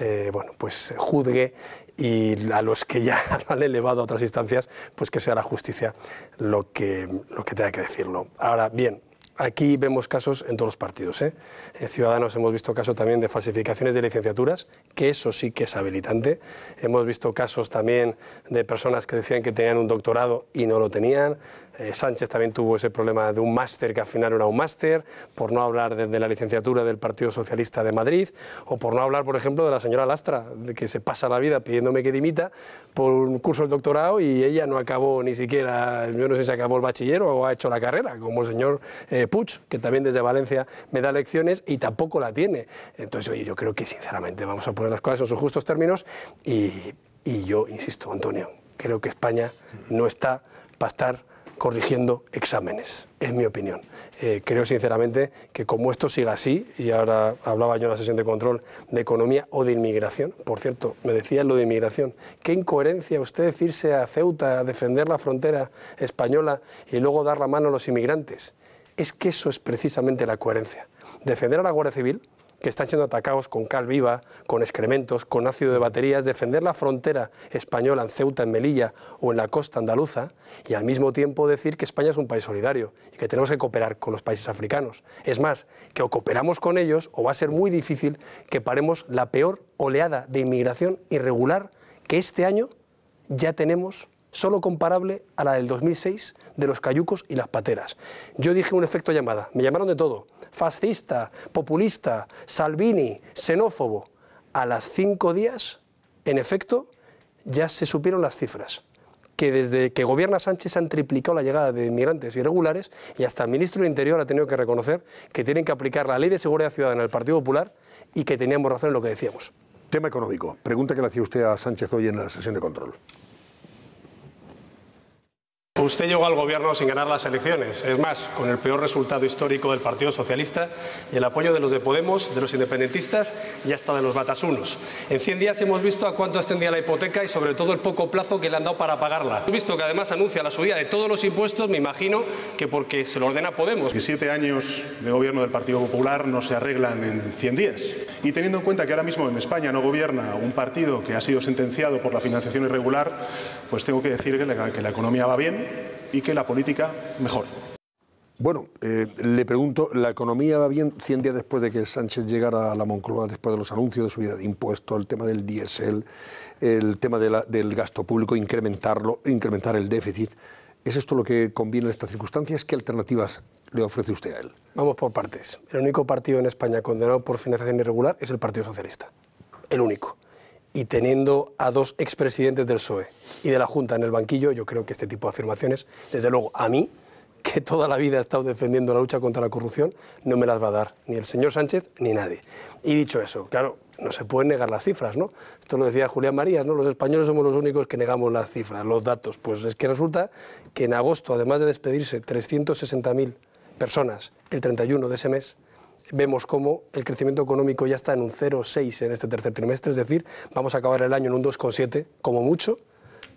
eh, bueno, pues juzgue y a los que ya lo han elevado a otras instancias, pues que sea la justicia lo que, lo que tenga que decirlo. Ahora, bien, Aquí vemos casos en todos los partidos. ¿eh? En Ciudadanos hemos visto casos también de falsificaciones de licenciaturas, que eso sí que es habilitante. Hemos visto casos también de personas que decían que tenían un doctorado y no lo tenían. Eh, Sánchez también tuvo ese problema de un máster que al final era un máster, por no hablar de, la licenciatura del Partido Socialista de Madrid, o por no hablar, por ejemplo, de la señora Lastra, de que se pasa la vida pidiéndome que dimita por un curso del doctorado y ella no acabó ni siquiera, yo no sé si acabó el bachiller o ha hecho la carrera, como el señor eh, Puig, que también desde Valencia me da lecciones y tampoco la tiene. Entonces, yo creo que sinceramente vamos a poner las cosas en sus justos términos y, y yo insisto, Antonio, creo que España no está para estar corrigiendo exámenes, es mi opinión. Eh, creo sinceramente que como esto siga así, y ahora hablaba yo en la sesión de control de economía o de inmigración, por cierto, me decía lo de inmigración, qué incoherencia usted irse a Ceuta a defender la frontera española y luego dar la mano a los inmigrantes. Es que eso es precisamente la coherencia. Defender a la Guardia Civil, que están siendo atacados con cal viva, con excrementos, con ácido de baterías, defender la frontera española en Ceuta, en Melilla o en la costa andaluza y al mismo tiempo decir que España es un país solidario y que tenemos que cooperar con los países africanos. Es más, que o cooperamos con ellos o va a ser muy difícil que paremos la peor oleada de inmigración irregular que este año ya tenemos solo comparable a la del 2006 de los cayucos y las pateras. Yo dije un efecto llamada, me llamaron de todo, fascista, populista, Salvini, xenófobo. A las cinco días, en efecto, ya se supieron las cifras. que desde que gobierna Sánchez han triplicado la llegada de inmigrantes irregulares y hasta el ministro del Interior ha tenido que reconocer que tienen que aplicar la ley de seguridad ciudadana del Partido Popular y que teníamos razón en lo que decíamos. Tema económico. Pregunta que le hacía usted a Sánchez hoy en la sesión de control. Usted llegó al gobierno sin ganar las elecciones, es más, con el peor resultado histórico del Partido Socialista y el apoyo de los de Podemos, de los independentistas y hasta de los batasunos. En 100 días hemos visto a cuánto extendía la hipoteca y sobre todo el poco plazo que le han dado para pagarla. Hemos visto que además anuncia la subida de todos los impuestos, me imagino que porque se lo ordena Podemos. Que siete años de gobierno del Partido Popular no se arreglan en 100 días. Y teniendo en cuenta que ahora mismo en España no gobierna un partido que ha sido sentenciado por la financiación irregular, pues tengo que decir que la, que la economía va bien y que la política mejore. Bueno, eh, le pregunto, ¿la economía va bien 100 días después de que Sánchez llegara a la Moncloa, después de los anuncios de subida de impuestos, el tema del diésel, el tema de la- del gasto público, incrementarlo, incrementar el déficit? ¿Es esto lo que conviene en estas circunstancias? ¿Qué alternativas le ofrece usted a él? Vamos por partes. El único partido en España condenado por financiación irregular es el Partido Socialista. El único. Y teniendo a dos expresidentes del PSOE y de la Junta en el banquillo, yo creo que este tipo de afirmaciones, desde luego a mí, que toda la vida he estado defendiendo la lucha contra la corrupción, no me las va a dar ni el señor Sánchez ni nadie. Y dicho eso, claro, no se pueden negar las cifras, ¿no? Esto lo decía Julián Marías, ¿no? Los españoles somos los únicos que negamos las cifras, los datos. Pues es que resulta que en agosto, además de despedirse 360.000 personas el 31 de ese mes, vemos cómo el crecimiento económico ya está en un 0,6 en este tercer trimestre, es decir, vamos a acabar el año en un 2,7 como mucho,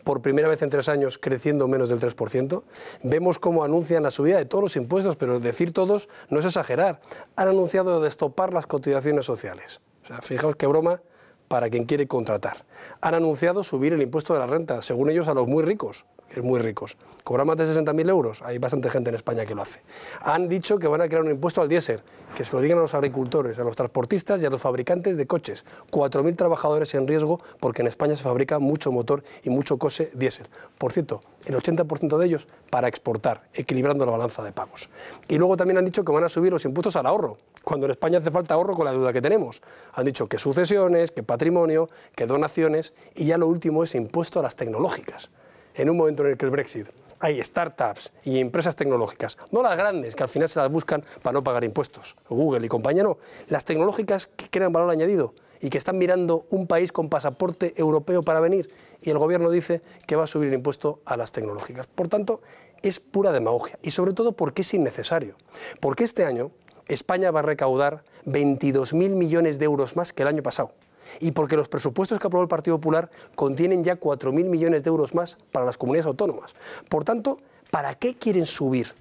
por primera vez en tres años creciendo menos del 3%. Vemos cómo anuncian la subida de todos los impuestos, pero decir todos no es exagerar. Han anunciado destopar las cotizaciones sociales. O fijaos qué broma para quien quiere contratar. Han anunciado subir el impuesto de la renta, según ellos a los muy ricos, muy ricos. Cobran más de 60.000 euros, hay bastante gente en España que lo hace. Han dicho que van a crear un impuesto al diésel, que se lo digan a los agricultores, a los transportistas y a los fabricantes de coches. 4.000 trabajadores en riesgo porque en España se fabrica mucho motor y mucho coche diésel. Por cierto, el 80% de ellos para exportar, equilibrando la balanza de pagos. Y luego también han dicho que van a subir los impuestos al ahorro, cuando en España hace falta ahorro con la deuda que tenemos. Han dicho que sucesiones, que patrimonio, que donaciones y ya lo último es impuesto a las tecnológicas. En un momento en el que el Brexit hay startups y empresas tecnológicas, no las grandes que al final se las buscan para no pagar impuestos, Google y compañía no, las tecnológicas que crean valor añadido y que están mirando un país con pasaporte europeo para venir y el gobierno dice que va a subir el impuesto a las tecnológicas. Por tanto, es pura demagogia y sobre todo porque es innecesario. Porque este año España va a recaudar 22.000 millones de euros más que el año pasado. Y porque los presupuestos que aprobó el Partido Popular contienen ya 4.000 millones de euros más para las comunidades autónomas. Por tanto, ¿para qué quieren subir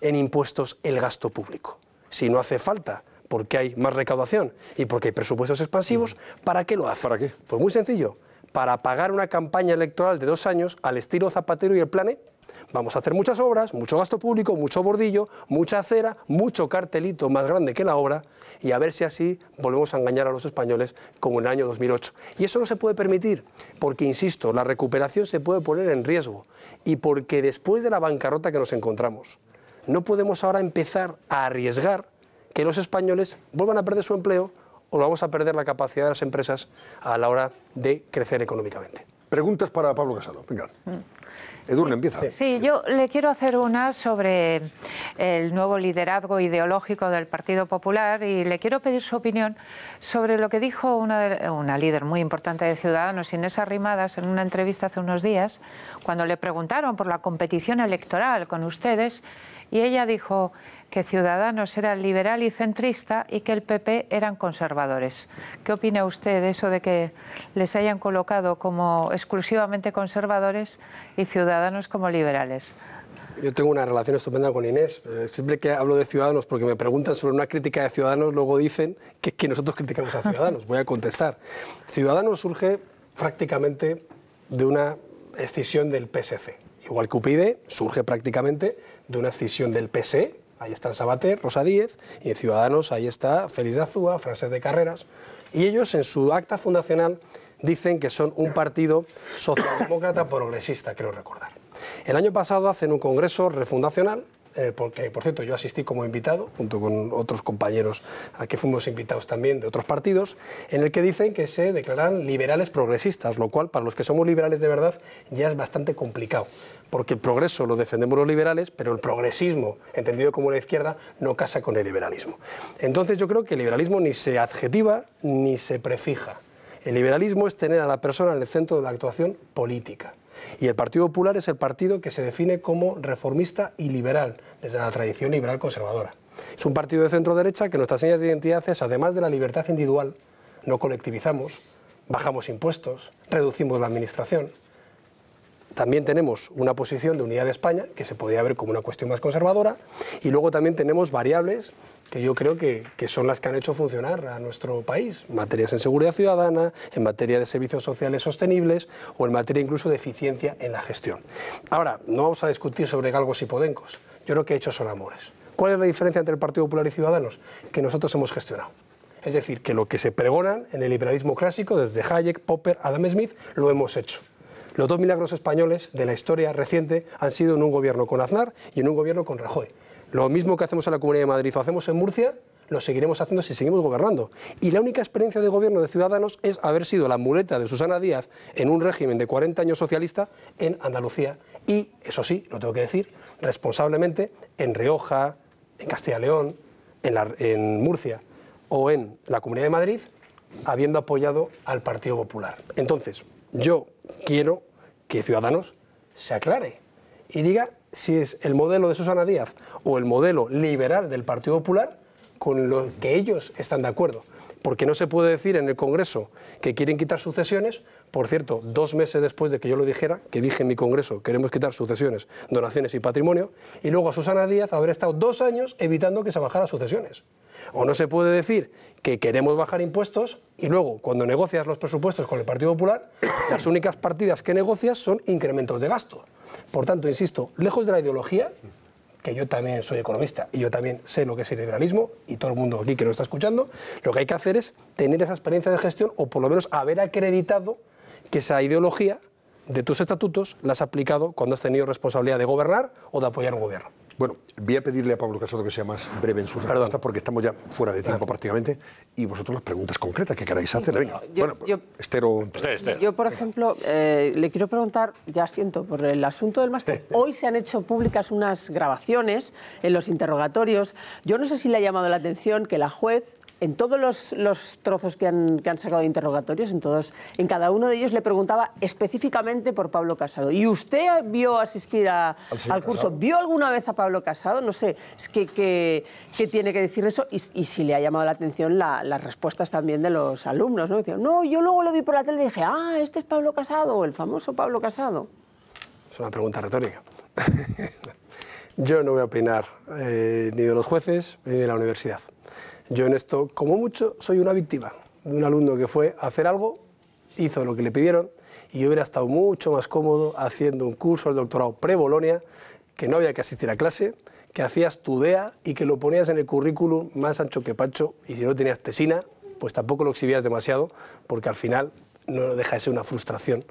en impuestos el gasto público? Si no hace falta, porque hay más recaudación y porque hay presupuestos expansivos, ¿para qué lo hacen? ¿Para qué? Pues muy sencillo, para pagar una campaña electoral de dos años al estilo Zapatero y el Plane. Vamos a hacer muchas obras, mucho gasto público, mucho bordillo, mucha acera, mucho cartelito más grande que la obra y a ver si así volvemos a engañar a los españoles como en el año 2008. Y eso no se puede permitir porque, insisto, la recuperación se puede poner en riesgo y porque después de la bancarrota que nos encontramos, no podemos ahora empezar a arriesgar que los españoles vuelvan a perder su empleo o vamos a perder la capacidad de las empresas a la hora de crecer económicamente. Preguntas para Pablo Casado. Venga. Edurne, empieza. Sí, yo le quiero hacer una sobre el nuevo liderazgo ideológico del Partido Popular y le quiero pedir su opinión sobre lo que dijo una, de- una líder muy importante de Ciudadanos, Inés Arrimadas, en una entrevista hace unos días, cuando le preguntaron por la competición electoral con ustedes, y ella dijo que Ciudadanos era liberal y centrista y que el PP eran conservadores. ¿Qué opina usted de eso de que les hayan colocado como exclusivamente conservadores y Ciudadanos como liberales? Yo tengo una relación estupenda con Inés. Eh, Siempre que hablo de Ciudadanos, porque me preguntan sobre una crítica de Ciudadanos, luego dicen que, nosotros criticamos a Ciudadanos. Voy a contestar. Ciudadanos surge prácticamente de una escisión del PSC. Igual que UPyD surge prácticamente de una escisión del PSE. Ahí están Sabater, Rosa Díez, y en Ciudadanos ahí está Félix Azúa, Francés de Carreras. Y ellos en su acta fundacional dicen que son un partido socialdemócrata progresista, creo recordar. El año pasado hacen un congreso refundacional eh, porque por cierto yo asistí como invitado, junto con otros compañeros a que fuimos invitados también de otros partidos, en el que dicen que se declaran liberales progresistas, lo cual para los que somos liberales de verdad ya es bastante complicado, porque el progreso lo defendemos los liberales, pero el progresismo, entendido como la izquierda, no casa con el liberalismo. Entonces yo creo que el liberalismo ni se adjetiva ni se prefija. El liberalismo es tener a la persona en el centro de la actuación política. Y el Partido Popular es el partido que se define como reformista y liberal, desde la tradición liberal conservadora. Es un partido de centro derecha que nuestras señas de identidad es, además de la libertad individual, no colectivizamos, bajamos impuestos, reducimos la administración. También tenemos una posición de unidad de España, que se podría ver como una cuestión más conservadora, y luego también tenemos variables que yo creo que, que, son las que han hecho funcionar a nuestro país, en materias en seguridad ciudadana, en materia de servicios sociales sostenibles o en materia incluso de eficiencia en la gestión. Ahora, no vamos a discutir sobre galgos y podencos, yo creo que hechos son amores. ¿Cuál es la diferencia entre el Partido Popular y Ciudadanos? Que nosotros hemos gestionado. Es decir, que lo que se pregonan en el liberalismo clásico, desde Hayek, Popper, Adam Smith, lo hemos hecho. Los dos milagros españoles de la historia reciente han sido en un gobierno con Aznar y en un gobierno con Rajoy. Lo mismo que hacemos en la Comunidad de Madrid o hacemos en Murcia, lo seguiremos haciendo si seguimos gobernando. Y la única experiencia de gobierno de Ciudadanos es haber sido la muleta de Susana Díaz en un régimen de 40 años socialista en Andalucía. Y, eso sí, lo tengo que decir, responsablemente en Rioja, en Castilla y León, en, en Murcia o en la Comunidad de Madrid, habiendo apoyado al Partido Popular. Entonces, yo quiero que Ciudadanos se aclare y diga si es el modelo de Susana Díaz o el modelo liberal del Partido Popular con lo que ellos están de acuerdo. Porque no se puede decir en el Congreso que quieren quitar sucesiones, por cierto, dos meses después de que yo lo dijera, que dije en mi Congreso, queremos quitar sucesiones, donaciones y patrimonio, y luego a Susana Díaz haber estado dos años evitando que se bajara sucesiones. O no se puede decir que queremos bajar impuestos y luego, cuando negocias los presupuestos con el Partido Popular, las únicas partidas que negocias son incrementos de gasto. Por tanto, insisto, lejos de la ideología, que yo también soy economista y yo también sé lo que es el liberalismo, y todo el mundo aquí que lo está escuchando, lo que hay que hacer es tener esa experiencia de gestión o por lo menos haber acreditado que esa ideología de tus estatutos la has aplicado cuando has tenido responsabilidad de gobernar o de apoyar un gobierno. Bueno, voy a pedirle a Pablo Casado que sea más breve en su respuesta, porque estamos ya fuera de tiempo prácticamente, y vosotros las preguntas concretas que queráis hacer. Venga, Yo- bueno, yo- Estero... Yo, por ejemplo, eh, le quiero preguntar, ya siento, por el asunto del máster. Hoy se han hecho públicas unas grabaciones en los interrogatorios. Yo no sé si le ha llamado la atención que la juez, en todos los, los trozos que han, que han sacado de interrogatorios, en, todos, en cada uno de ellos le preguntaba específicamente por Pablo Casado. ¿Y usted vio asistir a- Al curso? Casado. ¿Vio alguna vez a Pablo Casado? No sé, es que, que- que tiene que decir eso y, y si le ha llamado la atención la- las respuestas también de los alumnos. ¿no? Decían, no, yo luego lo vi por la tele y dije, ah, este es Pablo Casado, el famoso Pablo Casado. Es una pregunta retórica. Yo no voy a opinar eh, ni de los jueces ni de la universidad. Yo en esto, como mucho, soy una víctima de un alumno que fue a hacer algo, hizo lo que le pidieron y yo hubiera estado mucho más cómodo haciendo un curso del doctorado pre-Bolonia, que no había que asistir a clase, que hacías tu DEA y que lo ponías en el currículum más ancho que pancho y si no tenías tesina, pues tampoco lo exhibías demasiado porque al final no deja de ser una frustración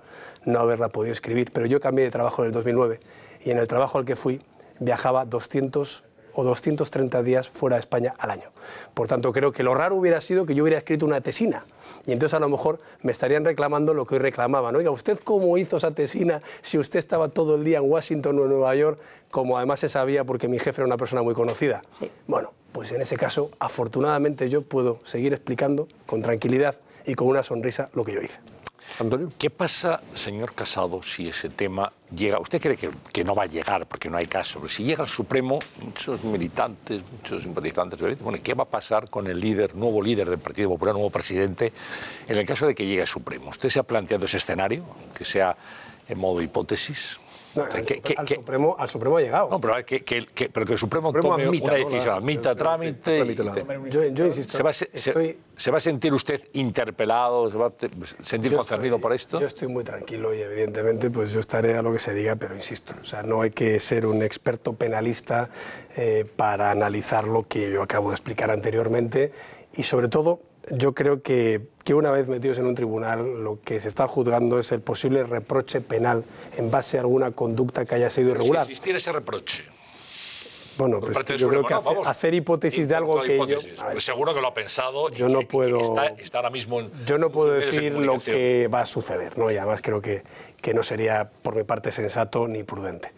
no haberla podido escribir. Pero yo cambié de trabajo en el 2009 y en el trabajo al que fui viajaba 200 o 230 días fuera de España al año. Por tanto, creo que lo raro hubiera sido que yo hubiera escrito una tesina y entonces a lo mejor me estarían reclamando lo que hoy reclamaban. Oiga, ¿usted cómo hizo esa tesina si usted estaba todo el día en Washington o en Nueva York, como además se sabía porque mi jefe era una persona muy conocida? Bueno, pues en ese caso, afortunadamente yo puedo seguir explicando con tranquilidad y con una sonrisa lo que yo hice. ¿Qué pasa, señor Casado, si ese tema llega? ¿Usted cree que, que no va a llegar porque no hay caso? Pero si llega al Supremo, muchos militantes, muchos simpatizantes, bueno, ¿qué va a pasar con el líder, nuevo líder del Partido Popular, nuevo presidente, en el caso de que llegue al Supremo? ¿Usted se ha planteado ese escenario, que sea en modo hipótesis? No, al, que- que- al que- Supremo, al Supremo ha llegado. no, pero que, que- que- pero que el Supremo, Supremo tome admita, una ¿no? decisión, admita trámite. Yo- yo insisto, ¿Se va, a se- se- estoy- se va a sentir usted interpelado? ¿Se va a sentir concernido estoy- por esto? Yo estoy muy tranquilo y evidentemente pues yo estaré a lo que se diga, pero insisto, o sea, no hay que ser un experto penalista eh, para analizar lo que yo acabo de explicar anteriormente y sobre todo yo creo que, que una vez metidos en un tribunal lo que se está juzgando es el posible reproche penal en base a alguna conducta que haya sido Pero si irregular. existiera ese reproche. Bueno, pues yo creo que hace, hacer hipótesis de algo que yo... Seguro que lo ha pensado yo no puedo, está, ahora mismo en... Yo no puedo decir lo que va a suceder, ¿no? Y además creo que, que no sería por mi parte sensato ni prudente.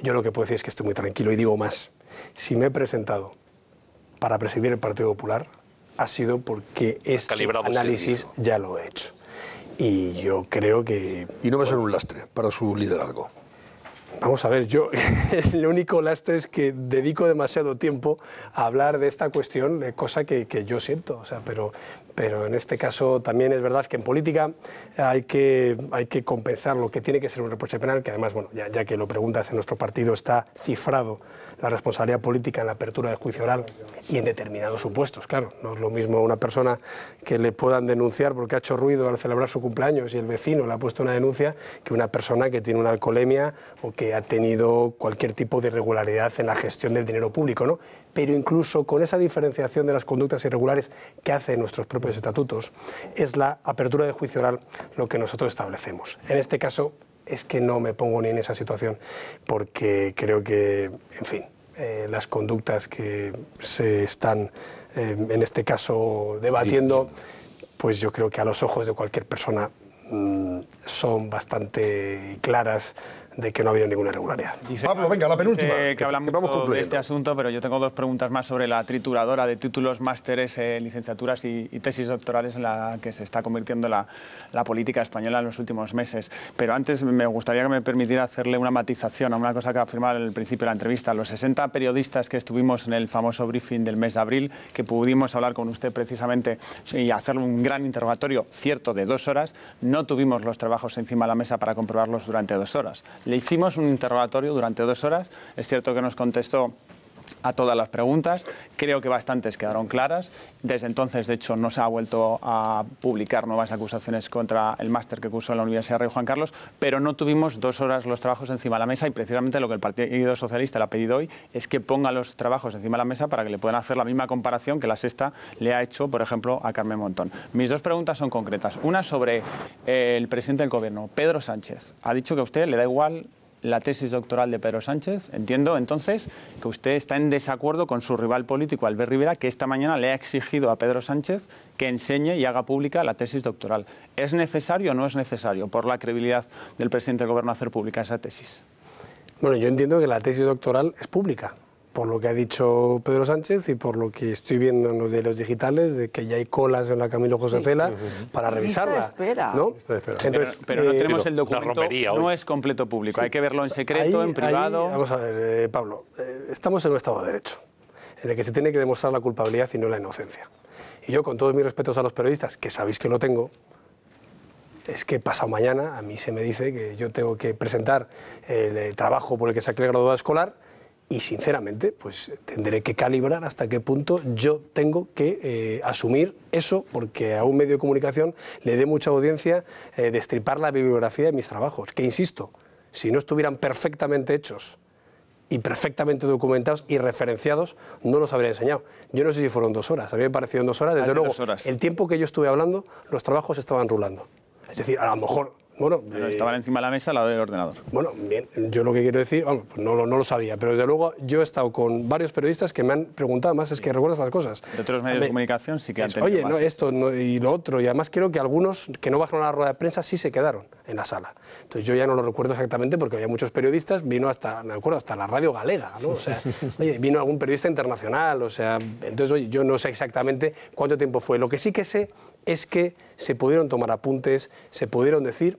Yo lo que puedo decir es que estoy muy tranquilo y digo más. Si me he presentado para presidir el Partido Popular, ha sido porque este análisis ya lo he hecho. Y yo creo que... Y no va a ser un lastre para su liderazgo. Vamos a ver, yo el único lastre es que dedico demasiado tiempo a hablar de esta cuestión, cosa que, que, yo siento, o sea, pero, pero en este caso también es verdad que en política hay que, hay que compensar lo que tiene que ser un reproche penal, que además, bueno, ya, ya que lo preguntas, en nuestro partido está cifrado la responsabilidad política en la apertura de juicio oral y en determinados supuestos, claro. No es lo mismo una persona que le puedan denunciar porque ha hecho ruido al celebrar su cumpleaños y el vecino le ha puesto una denuncia que una persona que tiene una alcoholemia o que ha tenido cualquier tipo de irregularidad en la gestión del dinero público, ¿no? Pero incluso con esa diferenciación de las conductas irregulares que hacen nuestros propios estatutos, es la apertura de juicio oral lo que nosotros establecemos. En este caso, es que no me pongo ni en esa situación porque creo que, en fin, eh, las conductas que se están, eh, en este caso, debatiendo, pues yo creo que a los ojos de cualquier persona mm, son bastante claras de que no ha habido ninguna irregularidad. Pablo, venga, la penúltima. Que, hablamos de este asunto, pero yo tengo dos preguntas más sobre la trituradora de títulos, másteres, eh, licenciaturas y, tesis doctorales en la que se está convirtiendo la, la, política española en los últimos meses. Pero antes me gustaría que me permitiera hacerle una matización a una cosa que afirmaba al principio de la entrevista. Los 60 periodistas que estuvimos en el famoso briefing del mes de abril, que pudimos hablar con usted precisamente y hacerle un gran interrogatorio cierto de dos horas, no tuvimos los trabajos encima de la mesa para comprobarlos durante dos horas. Le hicimos un interrogatorio durante dos horas. Es cierto que nos contestó a todas las preguntas. Creo que bastantes quedaron claras. Desde entonces, de hecho, no se ha vuelto a publicar nuevas acusaciones contra el máster que cursó en la Universidad Rey Juan Carlos, pero no tuvimos dos horas los trabajos encima de la mesa y precisamente lo que el Partido Socialista le ha pedido hoy es que ponga los trabajos encima de la mesa para que le puedan hacer la misma comparación que la sexta le ha hecho, por ejemplo, a Carmen Montón. Mis dos preguntas son concretas. Una sobre el presidente del Gobierno, Pedro Sánchez. Ha dicho que a usted le da igual la tesis doctoral de Pedro Sánchez. Entiendo entonces que usted está en desacuerdo con su rival político, Albert Rivera, que esta mañana le ha exigido a Pedro Sánchez que enseñe y haga pública la tesis doctoral. ¿Es necesario o no es necesario, por la credibilidad del presidente del Gobierno, hacer pública esa tesis? Bueno, yo entiendo que la tesis doctoral es pública por lo que ha dicho Pedro Sánchez y por lo que estoy viendo en los diarios digitales, de que ya hay colas en la Camilo José Cela para revisarla. Espera. ¿no? Entonces, pero, no eh, tenemos el documento, no es completo público, hay que verlo en secreto, en privado. vamos a ver, eh, Pablo, eh, estamos en un Estado de Derecho, en el que se tiene que demostrar la culpabilidad y no la inocencia. Y yo, con todos mis respetos a los periodistas, que sabéis que lo tengo, es que pasado mañana a mí se me dice que yo tengo que presentar el trabajo por el que saqué el graduado escolar y sinceramente pues tendré que calibrar hasta qué punto yo tengo que eh, asumir eso porque a un medio de comunicación le dé mucha audiencia eh, destripar la bibliografía de mis trabajos, que insisto, si no estuvieran perfectamente hechos y perfectamente documentados y referenciados, no los habría enseñado. Yo no sé si fueron dos horas, a mí me parecieron dos horas, desde luego, el tiempo que yo estuve hablando, los trabajos estaban rulando. Es decir, a lo mejor bueno, eh, estaban encima de la mesa la del ordenador. Bueno, bien, yo lo que quiero decir, pues no, no, lo sabía, pero desde luego yo he estado con varios periodistas que me han preguntado, más es que recuerdas las cosas. De otros medios de comunicación sí que han tenido Oye, no, esto y lo otro, y además creo que algunos que no bajaron a la rueda de prensa sí se quedaron en la sala. Entonces yo ya no lo recuerdo exactamente porque había muchos periodistas, vino hasta, me acuerdo, hasta la radio galega, ¿no? O sea, oye, vino algún periodista internacional, o sea, entonces oye, yo no sé exactamente cuánto tiempo fue. Lo que sí que sé es que se pudieron tomar apuntes, se pudieron decir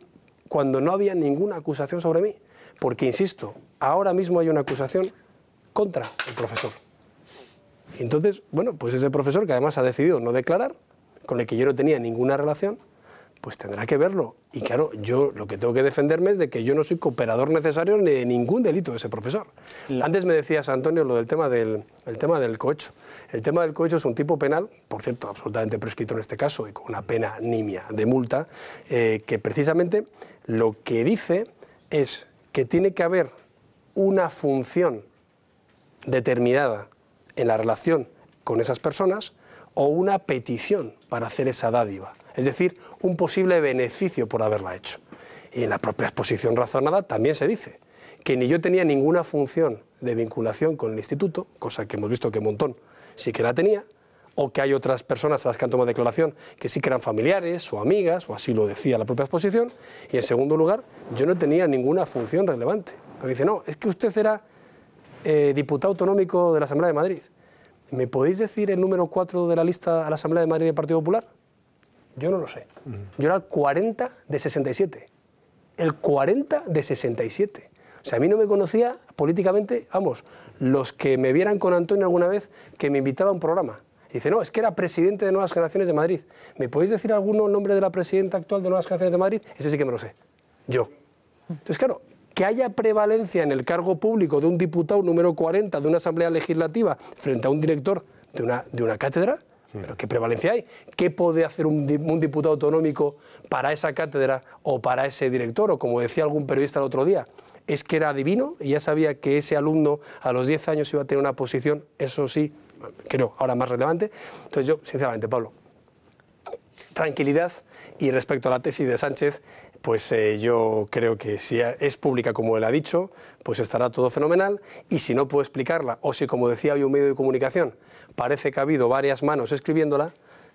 cuando no había ninguna acusación sobre mí. Porque, insisto, ahora mismo hay una acusación contra el profesor. entonces, bueno, pues ese profesor que además ha decidido no declarar, con el que yo no tenía ninguna relación, pues tendrá que verlo. Y claro, yo lo que tengo que defenderme es de que yo no soy cooperador necesario ni de ningún delito de ese profesor. Antes me decías, Antonio, lo del tema del, el tema del cohecho. El tema del cohecho es un tipo penal, por cierto, absolutamente prescrito en este caso y con una pena nimia de multa, eh, que precisamente lo que dice es que tiene que haber una función determinada en la relación con esas personas o una petición para hacer esa dádiva es decir, un posible beneficio por haberla hecho. Y en la propia exposición razonada también se dice que ni yo tenía ninguna función de vinculación con el instituto, cosa que hemos visto que Montón sí que la tenía, o que hay otras personas a las que han tomado declaración que sí que eran familiares o amigas, o así lo decía la propia exposición, y en segundo lugar, yo no tenía ninguna función relevante. Porque dice, no, es que usted era eh, diputado autonómico de la Asamblea de Madrid. ¿Me podéis decir el número 4 de la lista a la Asamblea de Madrid del Partido Popular? Yo no lo sé. Yo era el 40 de 67. El 40 de 67. O sea, a mí no me conocía políticamente, vamos, los que me vieran con Antonio alguna vez que me invitaba a un programa. Dice, no, es que era presidente de Nuevas Generaciones de Madrid. ¿Me podéis decir algún nombre de la presidenta actual de Nuevas Generaciones de Madrid? Ese sí que me lo sé. Yo. Entonces, claro, que haya prevalencia en el cargo público de un diputado número 40 de una asamblea legislativa frente a un director de una, de una cátedra, ¿pero qué prevalencia hay? ¿Qué puede hacer un, diputado autonómico para esa cátedra o para ese director? O como decía algún periodista el otro día, es que era divino y ya sabía que ese alumno a los 10 años iba a tener una posición, eso sí, creo, ahora más relevante. Entonces yo, sinceramente, Pablo, tranquilidad y respecto a la tesis de Sánchez, pues eh, yo creo que si es pública como él ha dicho, pues estará todo fenomenal y si no puedo explicarla o si como decía hoy un medio de comunicación parece que ha habido varias manos escribiéndola,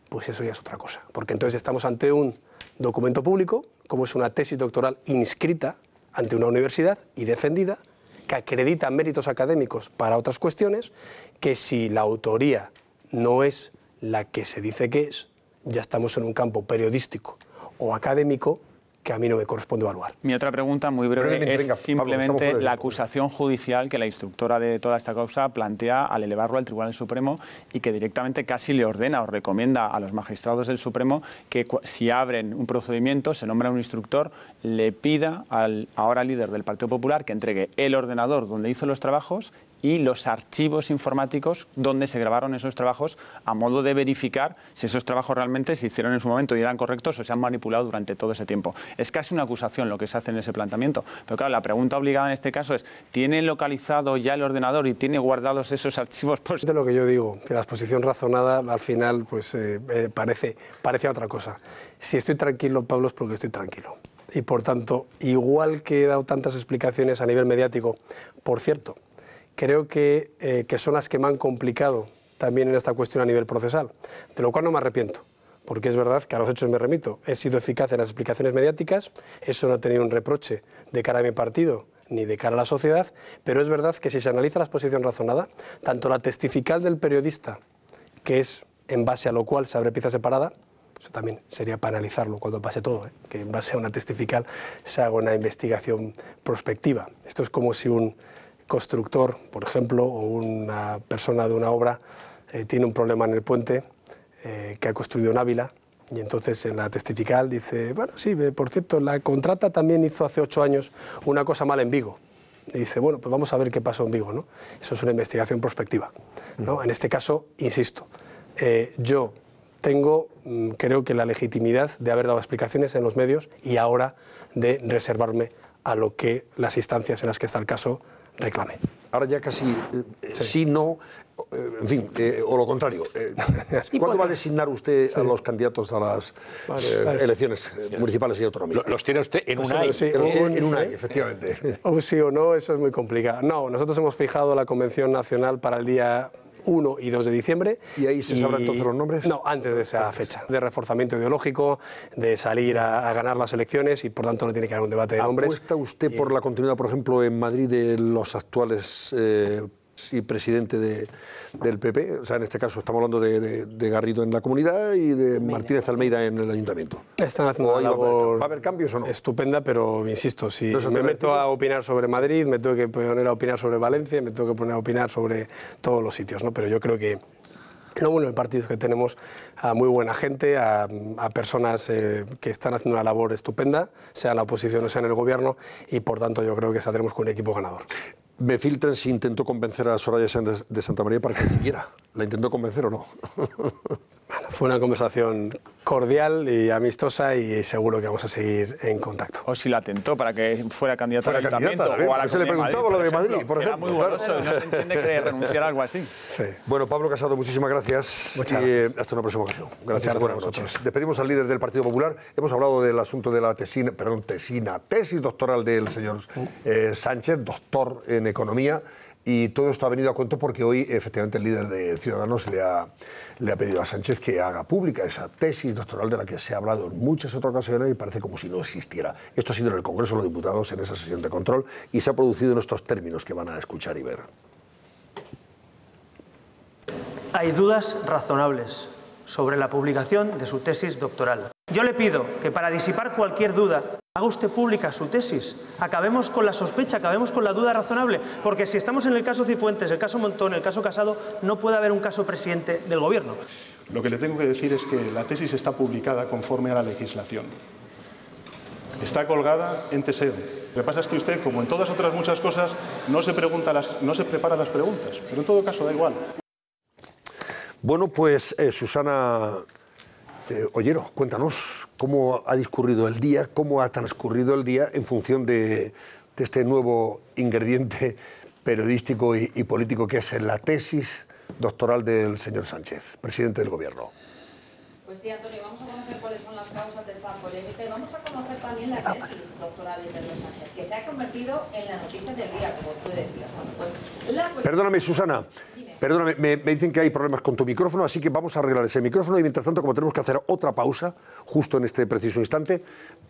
pues eso ya es otra cosa, porque entonces estamos ante un documento público, como es una tesis doctoral inscrita ante una universidad y defendida, que acredita méritos académicos para otras cuestiones, que si la autoría no es la que se dice que es, ya estamos en un campo periodístico o académico que a mí no me corresponde evaluar. Mi otra pregunta, muy breve, es simplemente la acusación judicial que la instructora de toda esta causa plantea al elevarlo al Tribunal Supremo y que directamente casi le ordena o recomienda a los magistrados del Supremo que si abren un procedimiento, se nombra un instructor, le pida al ahora líder del Partido Popular que entregue el ordenador donde hizo los trabajos y los archivos informáticos donde se grabaron esos trabajos a modo de verificar si esos trabajos realmente se hicieron en su momento y eran correctos o se han manipulado durante todo ese tiempo. Es casi una acusación lo que se hace en ese planteamiento. Pero claro, la pregunta obligada en este caso es, ¿tiene localizado ya el ordenador y tiene guardados esos archivos? Pues... De lo que yo digo, que la exposición razonada al final pues, eh, eh, parece, parece otra cosa. Si estoy tranquilo, Pablo, es porque estoy tranquilo. Y por tanto, igual que he dado tantas explicaciones a nivel mediático, por cierto, creo que, eh, que son las que me han complicado también en esta cuestión a nivel procesal, de lo cual no me arrepiento porque es verdad que a los hechos me remito. He sido eficaz en las explicaciones mediáticas, eso no ha tenido un reproche de cara a mi partido ni de cara a la sociedad, pero es verdad que si se analiza la exposición razonada, tanto la testifical del periodista, que es en base a lo cual se abre pieza separada, eso también sería para analizarlo cuando pase todo, ¿eh? que en base a una testifical se haga una investigación prospectiva. Esto es como si un constructor, por ejemplo, o una persona de una obra eh, tiene un problema en el puente eh, que ha construido en Ávila y entonces en la testifical dice, bueno, sí, por cierto, la contrata también hizo hace ocho años una cosa mala en Vigo. Y dice, bueno, pues vamos a ver qué pasó en Vigo, ¿no? Eso es una investigación prospectiva, ¿no? En este caso, insisto, eh, yo tengo, mm, creo que la legitimidad de haber dado explicaciones en los medios y ahora de reservarme a lo que las instancias en las que está el caso reclame. Ahora ya casi eh, sí. no, eh, en fin, eh, o lo contrario. ¿Cuándo va a designar usted a los candidatos a las elecciones municipales y autonómicas? Los tiene usted en un año. Sí, en un año, efectivamente. O sí o no, eso es muy complicado. No, nosotros hemos fijado la Convención Nacional para el día 1 y 2 de diciembre. ¿Y ahí se sabrán entonces los nombres? No, antes de esa fecha. De reforzamiento ideológico, de salir a, ganar las elecciones y por tanto no tiene que haber un debate de nombres. ¿Apuesta usted por la continuidad, por ejemplo, en Madrid de los actuales eh, y presidente de, del PP, o sea, en este caso estamos hablando de, Garrido en la comunidad y de Martínez Almeida en el ayuntamiento. Están haciendo una labor ¿Va a haber cambios o no? Estupenda, pero insisto, si me meto a opinar sobre Madrid, me tengo que poner a opinar sobre Valencia, me tengo que poner a opinar sobre todos los sitios, ¿no? Pero yo creo que lo bueno del partido es que tenemos a muy buena gente, a, personas eh, que están haciendo una labor estupenda, sea en la oposición o sea en el gobierno, y por tanto yo creo que saldremos con un equipo ganador me filtran si intento convencer a Soraya de Santa María para que siguiera. ¿La intento convencer o no? fue una conversación cordial y amistosa y seguro que vamos a seguir en contacto. O si la tentó para que fuera candidato Fuera al ayuntamiento candidata, o a la. Se le preguntaba lo de por Madrid, por Era ejemplo, muy claro. goloso, no se entiende que renunciara a algo así. Bueno, Pablo Casado, muchísimas gracias. Muchas y eh, hasta una próxima ocasión. Gracias, gracias a noches. Despedimos al líder del Partido Popular. Hemos hablado del asunto de la tesina, perdón, tesina, tesis doctoral del señor eh, Sánchez, doctor en economía. Y todo esto ha venido a cuento porque hoy, efectivamente, el líder de Ciudadanos le ha, le ha pedido a Sánchez que haga pública esa tesis doctoral de la que se ha hablado en muchas otras ocasiones y parece como si no existiera. Esto ha sido en el Congreso de los Diputados, en esa sesión de control, y se ha producido en estos términos que van a escuchar y ver. Hay dudas razonables sobre la publicación de su tesis doctoral. Yo le pido que para disipar cualquier duda haga usted pública su tesis. Acabemos con la sospecha, acabemos con la duda razonable, porque si estamos en el caso Cifuentes, el caso Montón, el caso Casado, no puede haber un caso presidente del Gobierno. Lo que le tengo que decir es que la tesis está publicada conforme a la legislación. Está colgada en Teseo. Lo que pasa es que usted, como en todas otras muchas cosas, no se, no se prepara las preguntas. Pero en todo caso da igual. Bueno, pues eh, Susana eh, Ollero, cuéntanos cómo ha discurrido el día, cómo ha transcurrido el día en función de, de este nuevo ingrediente periodístico y, y político que es la tesis doctoral del señor Sánchez, presidente del Gobierno. Pues sí, Antonio, vamos a conocer cuáles son las causas de esta polémica y vamos a conocer también la tesis doctoral de Pedro Sánchez, que se ha convertido en la noticia del día, como tú decías. Bueno, pues la Perdóname, Susana. Perdóname, me, me dicen que hay problemas con tu micrófono, así que vamos a arreglar ese micrófono y mientras tanto, como tenemos que hacer otra pausa, justo en este preciso instante,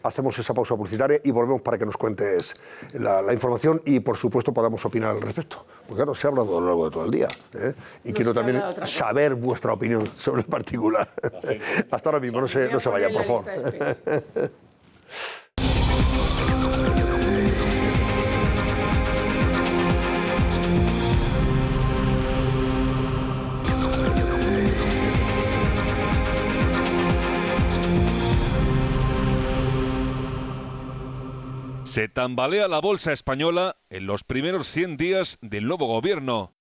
hacemos esa pausa publicitaria y volvemos para que nos cuentes la, la información y, por supuesto, podamos opinar al respecto. Porque claro, se ha hablado a lo largo de todo el día. ¿eh? Y No quiero también saber vuestra opinión sobre el particular. Hasta ahora mismo, no se, no se vayan, por favor. Se tambalea la bolsa española en los primeros 100 días del nuevo gobierno.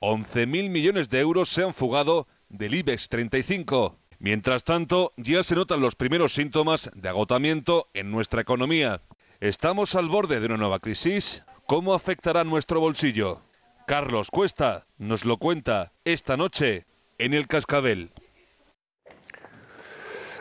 11.000 millones de euros se han fugado del IBEX 35. Mientras tanto, ya se notan los primeros síntomas de agotamiento en nuestra economía. ¿Estamos al borde de una nueva crisis? ¿Cómo afectará nuestro bolsillo? Carlos Cuesta nos lo cuenta esta noche en el Cascabel.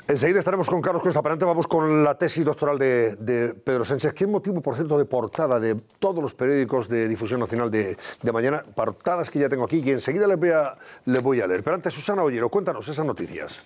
Enseguida estaremos con Carlos Cuesta. Para antes vamos con la tesis doctoral de, de Pedro Sánchez, es motivo, por cierto, de portada de todos los periódicos de difusión nacional de, de mañana. Portadas que ya tengo aquí y enseguida les voy, a, leer. Pero antes, Susana Ollero, cuéntanos esas noticias.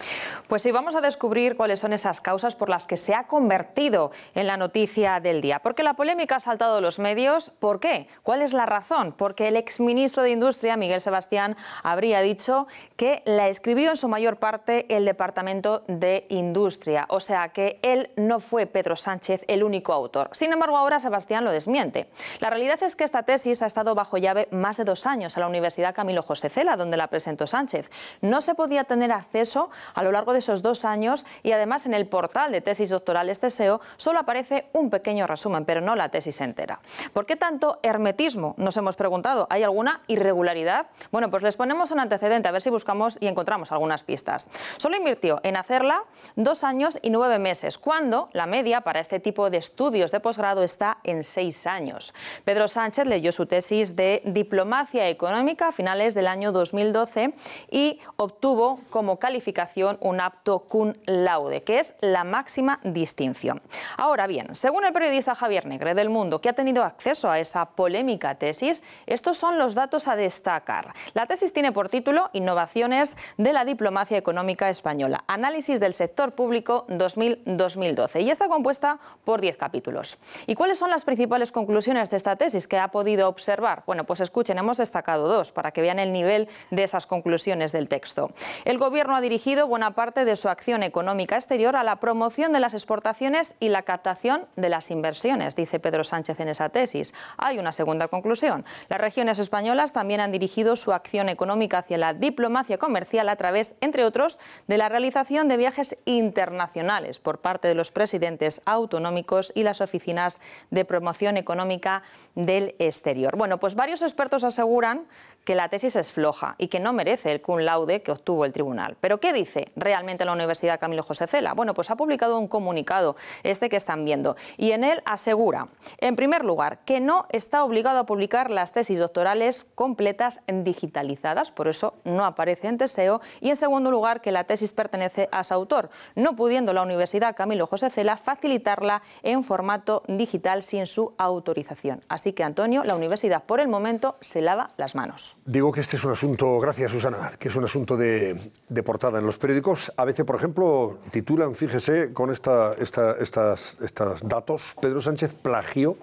Pues sí, vamos a descubrir cuáles son esas causas por las que se ha convertido en la noticia del día. Porque la polémica ha saltado los medios. ¿Por qué? ¿Cuál es la razón? Porque el exministro de Industria, Miguel Sebastián, habría dicho que la escribió en su mayor parte el Departamento de Industria. O sea que él no fue Pedro Sánchez el único autor. Sin embargo, ahora Sebastián lo desmiente. La realidad es que esta tesis ha estado bajo llave más de dos años a la Universidad Camilo José Cela, donde la presentó Sánchez. No se podía tener acceso a lo largo de esos dos años y además en el portal de tesis doctorales Teseo solo aparece un pequeño resumen, pero no la tesis entera. ¿Por qué tanto hermetismo? Nos hemos preguntado. ¿Hay alguna irregularidad? Bueno, pues les ponemos un antecedente a ver si buscamos y encontramos algunas pistas. Solo invirtió en hacerla dos años y nueve meses, cuando la media para este tipo de estudios de posgrado está en seis años. Pedro Sánchez leyó su tesis de Diplomacia Económica a finales del año 2012 y obtuvo como calificación un apto cum laude, que es la máxima distinción. Ahora bien, según el periodista Javier Negre del Mundo, que ha tenido acceso a esa polémica tesis, estos son los datos a destacar. La tesis tiene por título Innovaciones de la diplomacia económica española, análisis del sector público 2000-2012 y está compuesta por 10 capítulos. ¿Y cuáles son las principales conclusiones de esta tesis que ha podido observar? Bueno, pues escuchen, hemos destacado dos para que vean el nivel de esas conclusiones del texto. El Gobierno ha dirigido buena parte de su acción económica exterior a la promoción de las exportaciones y la captación de las inversiones, dice Pedro Sánchez en esa tesis. Hay una segunda conclusión. Las regiones españolas también han dirigido su acción económica hacia la diplomacia comercial a través, entre otros, de la realización de viajes internacionales por parte de los presidentes autonómicos y las oficinas de promoción económica del exterior. Bueno, pues varios expertos aseguran que la tesis es floja y que no merece el cum laude que obtuvo el tribunal. ¿Pero qué dice realmente la Universidad Camilo José Cela? Bueno, pues ha publicado un comunicado, este que están viendo, y en él asegura, en primer lugar, que no está obligado a publicar las tesis doctorales completas digitalizadas, por eso no aparece en Teseo, y en segundo lugar, que la tesis pertenece a su autor, no pudiendo la Universidad Camilo José Cela facilitarla en formato digital sin su autorización. Así que, Antonio, la universidad por el momento se lava las manos. Digo que este es un asunto, gracias Susana, que es un asunto de, de portada en los periódicos. A veces, por ejemplo, titulan, fíjese, con esta, esta, estas, estos datos, Pedro Sánchez plagió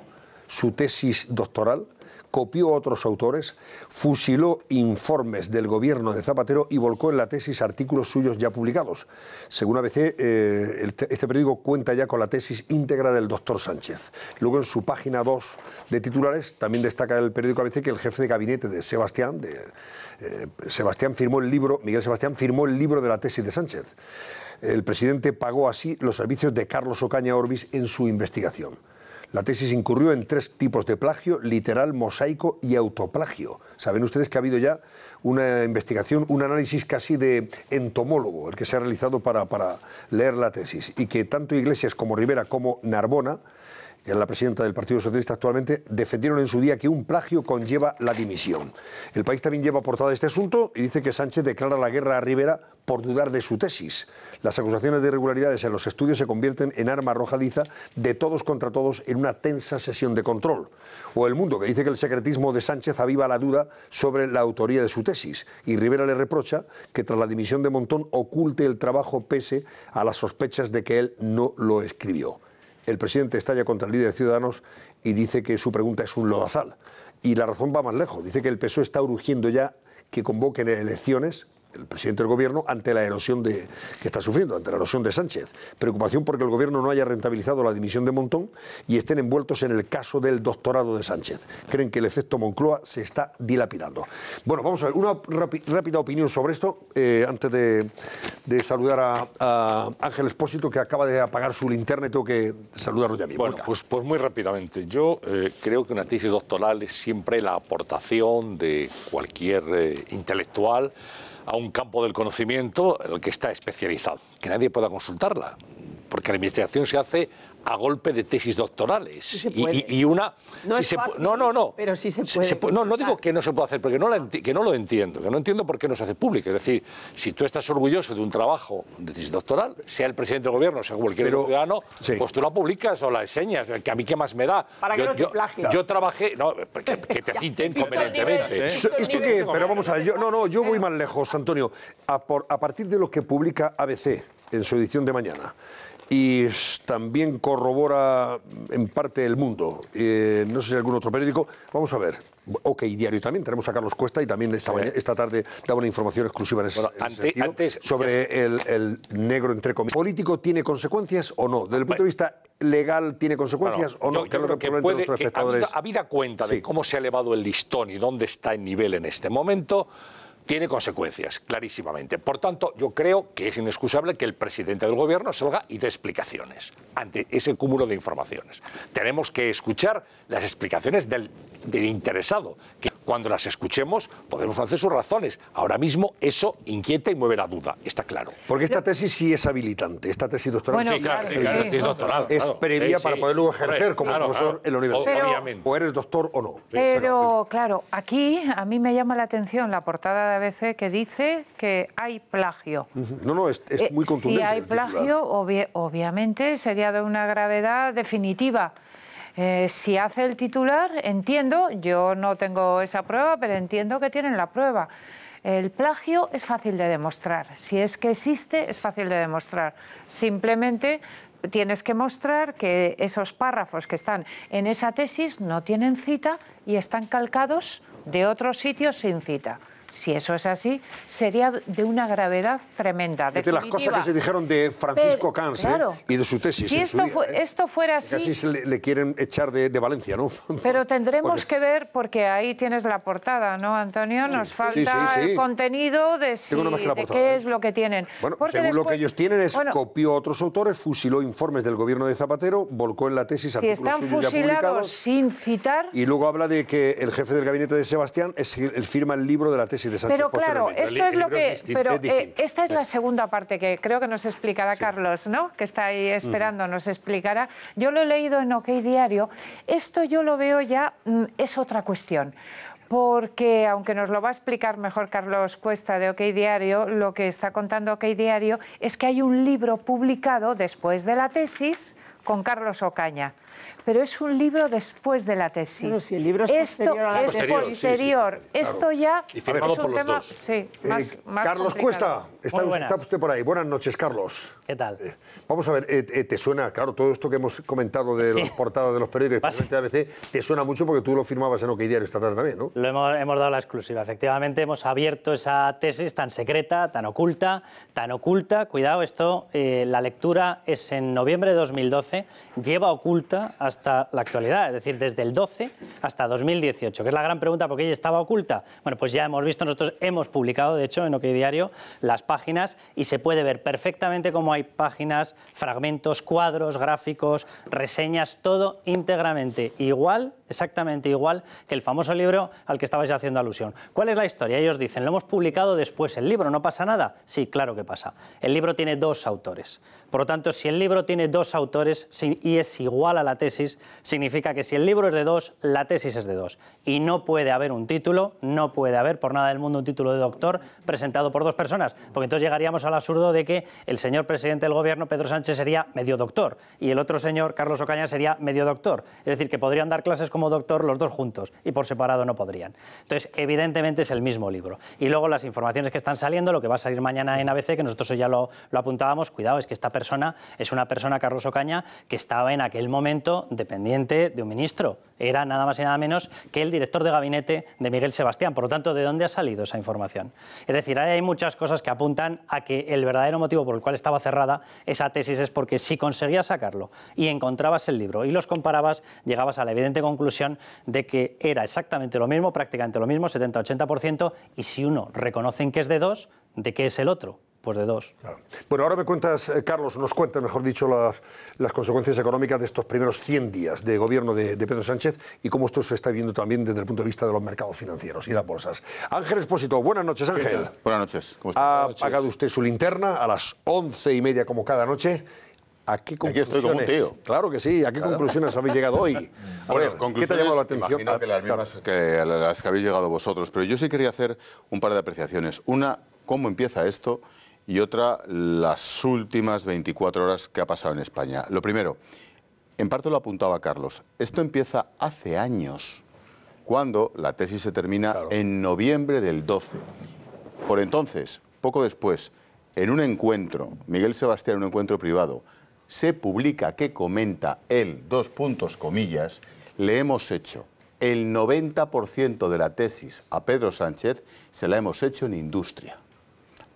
su tesis doctoral copió otros autores, fusiló informes del gobierno de Zapatero y volcó en la tesis artículos suyos ya publicados. Según ABC, eh, este periódico cuenta ya con la tesis íntegra del doctor Sánchez. Luego, en su página 2 de titulares, también destaca el periódico ABC que el jefe de gabinete de Sebastián, eh, Sebastián firmó el libro, Miguel Sebastián firmó el libro de la tesis de Sánchez. El presidente pagó así los servicios de Carlos Ocaña Orbis en su investigación. La tesis incurrió en tres tipos de plagio, literal, mosaico y autoplagio. Saben ustedes que ha habido ya una investigación, un análisis casi de entomólogo, el que se ha realizado para, para leer la tesis, y que tanto Iglesias como Rivera como Narbona que es la presidenta del Partido Socialista actualmente, defendieron en su día que un plagio conlleva la dimisión. El país también lleva portada este asunto y dice que Sánchez declara la guerra a Rivera por dudar de su tesis. Las acusaciones de irregularidades en los estudios se convierten en arma arrojadiza de todos contra todos en una tensa sesión de control. O El Mundo, que dice que el secretismo de Sánchez aviva la duda sobre la autoría de su tesis. Y Rivera le reprocha que tras la dimisión de Montón oculte el trabajo pese a las sospechas de que él no lo escribió el presidente estalla contra el líder de Ciudadanos y dice que su pregunta es un lodazal. Y la razón va más lejos. Dice que el PSOE está urgiendo ya que convoquen elecciones el presidente del gobierno ante la erosión de, que está sufriendo, ante la erosión de Sánchez. Preocupación porque el gobierno no haya rentabilizado la dimisión de Montón y estén envueltos en el caso del doctorado de Sánchez. Creen que el efecto Moncloa se está dilapidando. Bueno, vamos a ver, una rápida opinión sobre esto eh, antes de, saludar a, Ángel Espósito que acaba de apagar su linterna y tengo que saludarlo ya mismo. Bueno, pues, pues, muy rápidamente. Yo eh, creo que una tesis doctoral es siempre la aportación de cualquier eh, intelectual a un campo del conocimiento en el que está especializado, que nadie pueda consultarla, porque la investigación se hace a golpe de tesis doctorales. y, una... No, no, no, no. Pero sí se puede. no, no digo que no se pueda hacer, porque no, que no lo entiendo, que no entiendo por qué no se hace público. Es decir, si tú estás orgulloso de un trabajo de tesis doctoral, sea el presidente del gobierno, sea cualquier ciudadano, pues tú la publicas o la enseñas, que a mí qué más me da. Para yo, que no te yo, trabajé, no, que, te citen convenientemente. Esto que, pero vamos a ver, yo, no, no, yo voy más lejos, Antonio. A, por, a partir de lo que publica ABC en su edición de mañana, y también corrobora en parte el mundo. Eh, no sé si algún otro periódico. Vamos a ver. OK Diario también, tenemos a Carlos Cuesta y también esta, esta tarde daba una información exclusiva en, ese, sentido sobre el, negro entre comillas. ¿Político tiene consecuencias o no? Desde el punto de vista legal tiene consecuencias o no? Yo, creo que, puede, que habida, cuenta de cómo se ha elevado el listón y dónde está el nivel en este momento, tiene consecuencias, clarísimamente. Por tanto, yo creo que es inexcusable que el presidente del gobierno salga y dé explicaciones ante ese cúmulo de informaciones. Tenemos que escuchar las explicaciones del, interesado, que cuando las escuchemos podemos conocer sus razones. Ahora mismo eso inquieta y mueve la duda, está claro. Porque esta tesis sí es habilitante, esta tesis doctoral sí, claro, es doctoral. Es previa para poder luego ejercer como profesor en la universidad. Obviamente. O eres doctor o no. Pero, claro, aquí a mí me llama la atención la portada de ABC que dice que hay plagio. No, no, es, eh, muy contundente. Si hay plagio, obviamente sería de una gravedad definitiva. Eh, si hace el titular, entiendo, yo no tengo esa prueba, pero entiendo que tienen la prueba. El plagio es fácil de demostrar. Si es que existe, es fácil de demostrar. Simplemente tienes que mostrar que esos párrafos que están en esa tesis no tienen cita y están calcados de otros sitios sin cita. Si eso es así, sería de una gravedad tremenda. De las cosas que se dijeron de Francisco Cans ¿eh? y de su tesis. Si esto, día, fu- ¿eh? esto fuera así, Casi se le, le quieren echar de, de Valencia, ¿no? pero tendremos Porque- que ver, porque ahí tienes la portada, ¿no, Antonio? Nos falta Sí, sí, sí. el contenido de, si- de portada, qué ¿eh? es lo que tienen. Bueno, Porque según lo que ellos tienen es bueno, copió a otros autores, fusiló informes del gobierno de Zapatero, volcó en la tesis si artículos están suyos ya fusilados publicados sin citar, y luego habla de que el jefe del gabinete de Sebastián es el firma el libro de la tesis de Sánchez Pero claro, esto es lo que. Pero eh, esta es la segunda parte que creo que nos explicará Carlos, ¿no? Que está ahí esperando, nos explicará. Yo lo he leído en OK Diario. Esto yo lo veo ya, mm, es otra cuestión. Porque, aunque nos lo va a explicar mejor Carlos Cuesta de OK Diario, lo que está contando OK Diario es que hay un libro publicado después de la tesis con Carlos Ocaña. Pero es un libro después de la tesis. Bueno, si el libro es Esto posterior a la es tesis. posterior. Posterior, sí, sí, Esto ya Y firmado es un por los tema, dos. sí, Eh, más, Carlos complicado. Cuesta, está, usted, está usted por ahí. Buenas noches, Carlos. ¿Qué tal? Eh, Vamos a ver, eh, eh, te suena, claro, todo esto que hemos comentado de Sí. las portadas de los periódicos, especialmente de ABC, te suena mucho porque tú lo firmabas en OK Diario esta tarde también, ¿no? Lo hemos, hemos dado la exclusiva. Efectivamente, hemos abierto esa tesis tan secreta, tan oculta, tan oculta. Cuidado, esto, eh, la lectura es en noviembre de 2012, lleva oculta hasta la actualidad, es decir, desde el 12 hasta 2018, que es la gran pregunta, ¿por qué ella estaba oculta? Bueno, pues ya hemos visto, nosotros hemos publicado, de hecho, en OK Diario, las páginas y se puede ver perfectamente cómo hay páginas, fragmentos, cuadros, gráficos, reseñas, todo íntegramente igual, exactamente igual que el famoso libro al que estabais haciendo alusión. ¿Cuál es la historia? Ellos dicen, lo hemos publicado después el libro, ¿no pasa nada? Sí, claro que pasa. El libro tiene dos autores. Por lo tanto, si el libro tiene dos autores y es igual a la tesis, significa que si el libro es de dos, la tesis es de dos. Y no puede haber un título, no puede haber por nada del mundo un título de doctor presentado por dos personas, porque entonces llegaríamos al absurdo de que el señor presidente del gobierno, Pedro Sánchez, sería medio doctor y el otro señor, Carlos Ocaña, sería medio doctor. Es decir, que podrían dar clases como doctor los dos juntos y por separado no podrían. Entonces, evidentemente es el mismo libro. Y luego las informaciones que están saliendo, lo que va a salir mañana en ABC, que nosotros ya lo, lo apuntábamos, cuidado, es que esta persona es una persona, Carlos Ocaña, que estaba en aquel momento dependiente de un ministro. Era nada más y nada menos que el director de gabinete de Miguel Sebastián. Por lo tanto, ¿de dónde ha salido esa información? Es decir, hay muchas cosas que apuntan a que el verdadero motivo por el cual estaba cerrada esa tesis es porque si conseguías sacarlo y encontrabas el libro y los comparabas, llegabas a la evidente conclusión de que era exactamente lo mismo, prácticamente lo mismo, 70-80%, y si uno reconocen que es de dos, ¿de qué es el otro? Pues de dos. Bueno, ahora me cuentas, eh, Carlos, nos cuentas, mejor dicho, las, las consecuencias económicas de estos primeros 100 días de gobierno de, de Pedro Sánchez y cómo esto se está viendo también desde el punto de vista de los mercados financieros y las bolsas. Ángel Espósito, buenas noches, Ángel. Buenas noches. ¿Cómo estás? Ha Buenas noches. pagado usted su linterna a las once y media como cada noche. ¿A qué Aquí estoy como un conclusiones? tío. Claro que sí. ¿A qué Claro. conclusiones habéis llegado hoy? A Bueno, ver, ¿qué te ha conclusiones, llamado la atención? Imagínate Ah, las claro. mismas que a las que habéis llegado vosotros, pero yo sí quería hacer un par de apreciaciones. Una, cómo empieza esto y otra, las últimas 24 horas que ha pasado en España. Lo primero, en parte lo apuntaba Carlos, esto empieza hace años, cuando la tesis se termina en noviembre del 12. Por entonces, poco después, en un encuentro, Miguel Sebastián, en un encuentro privado, se publica que comenta él, dos puntos comillas, le hemos hecho el 90% de la tesis a Pedro Sánchez, se la hemos hecho en industria.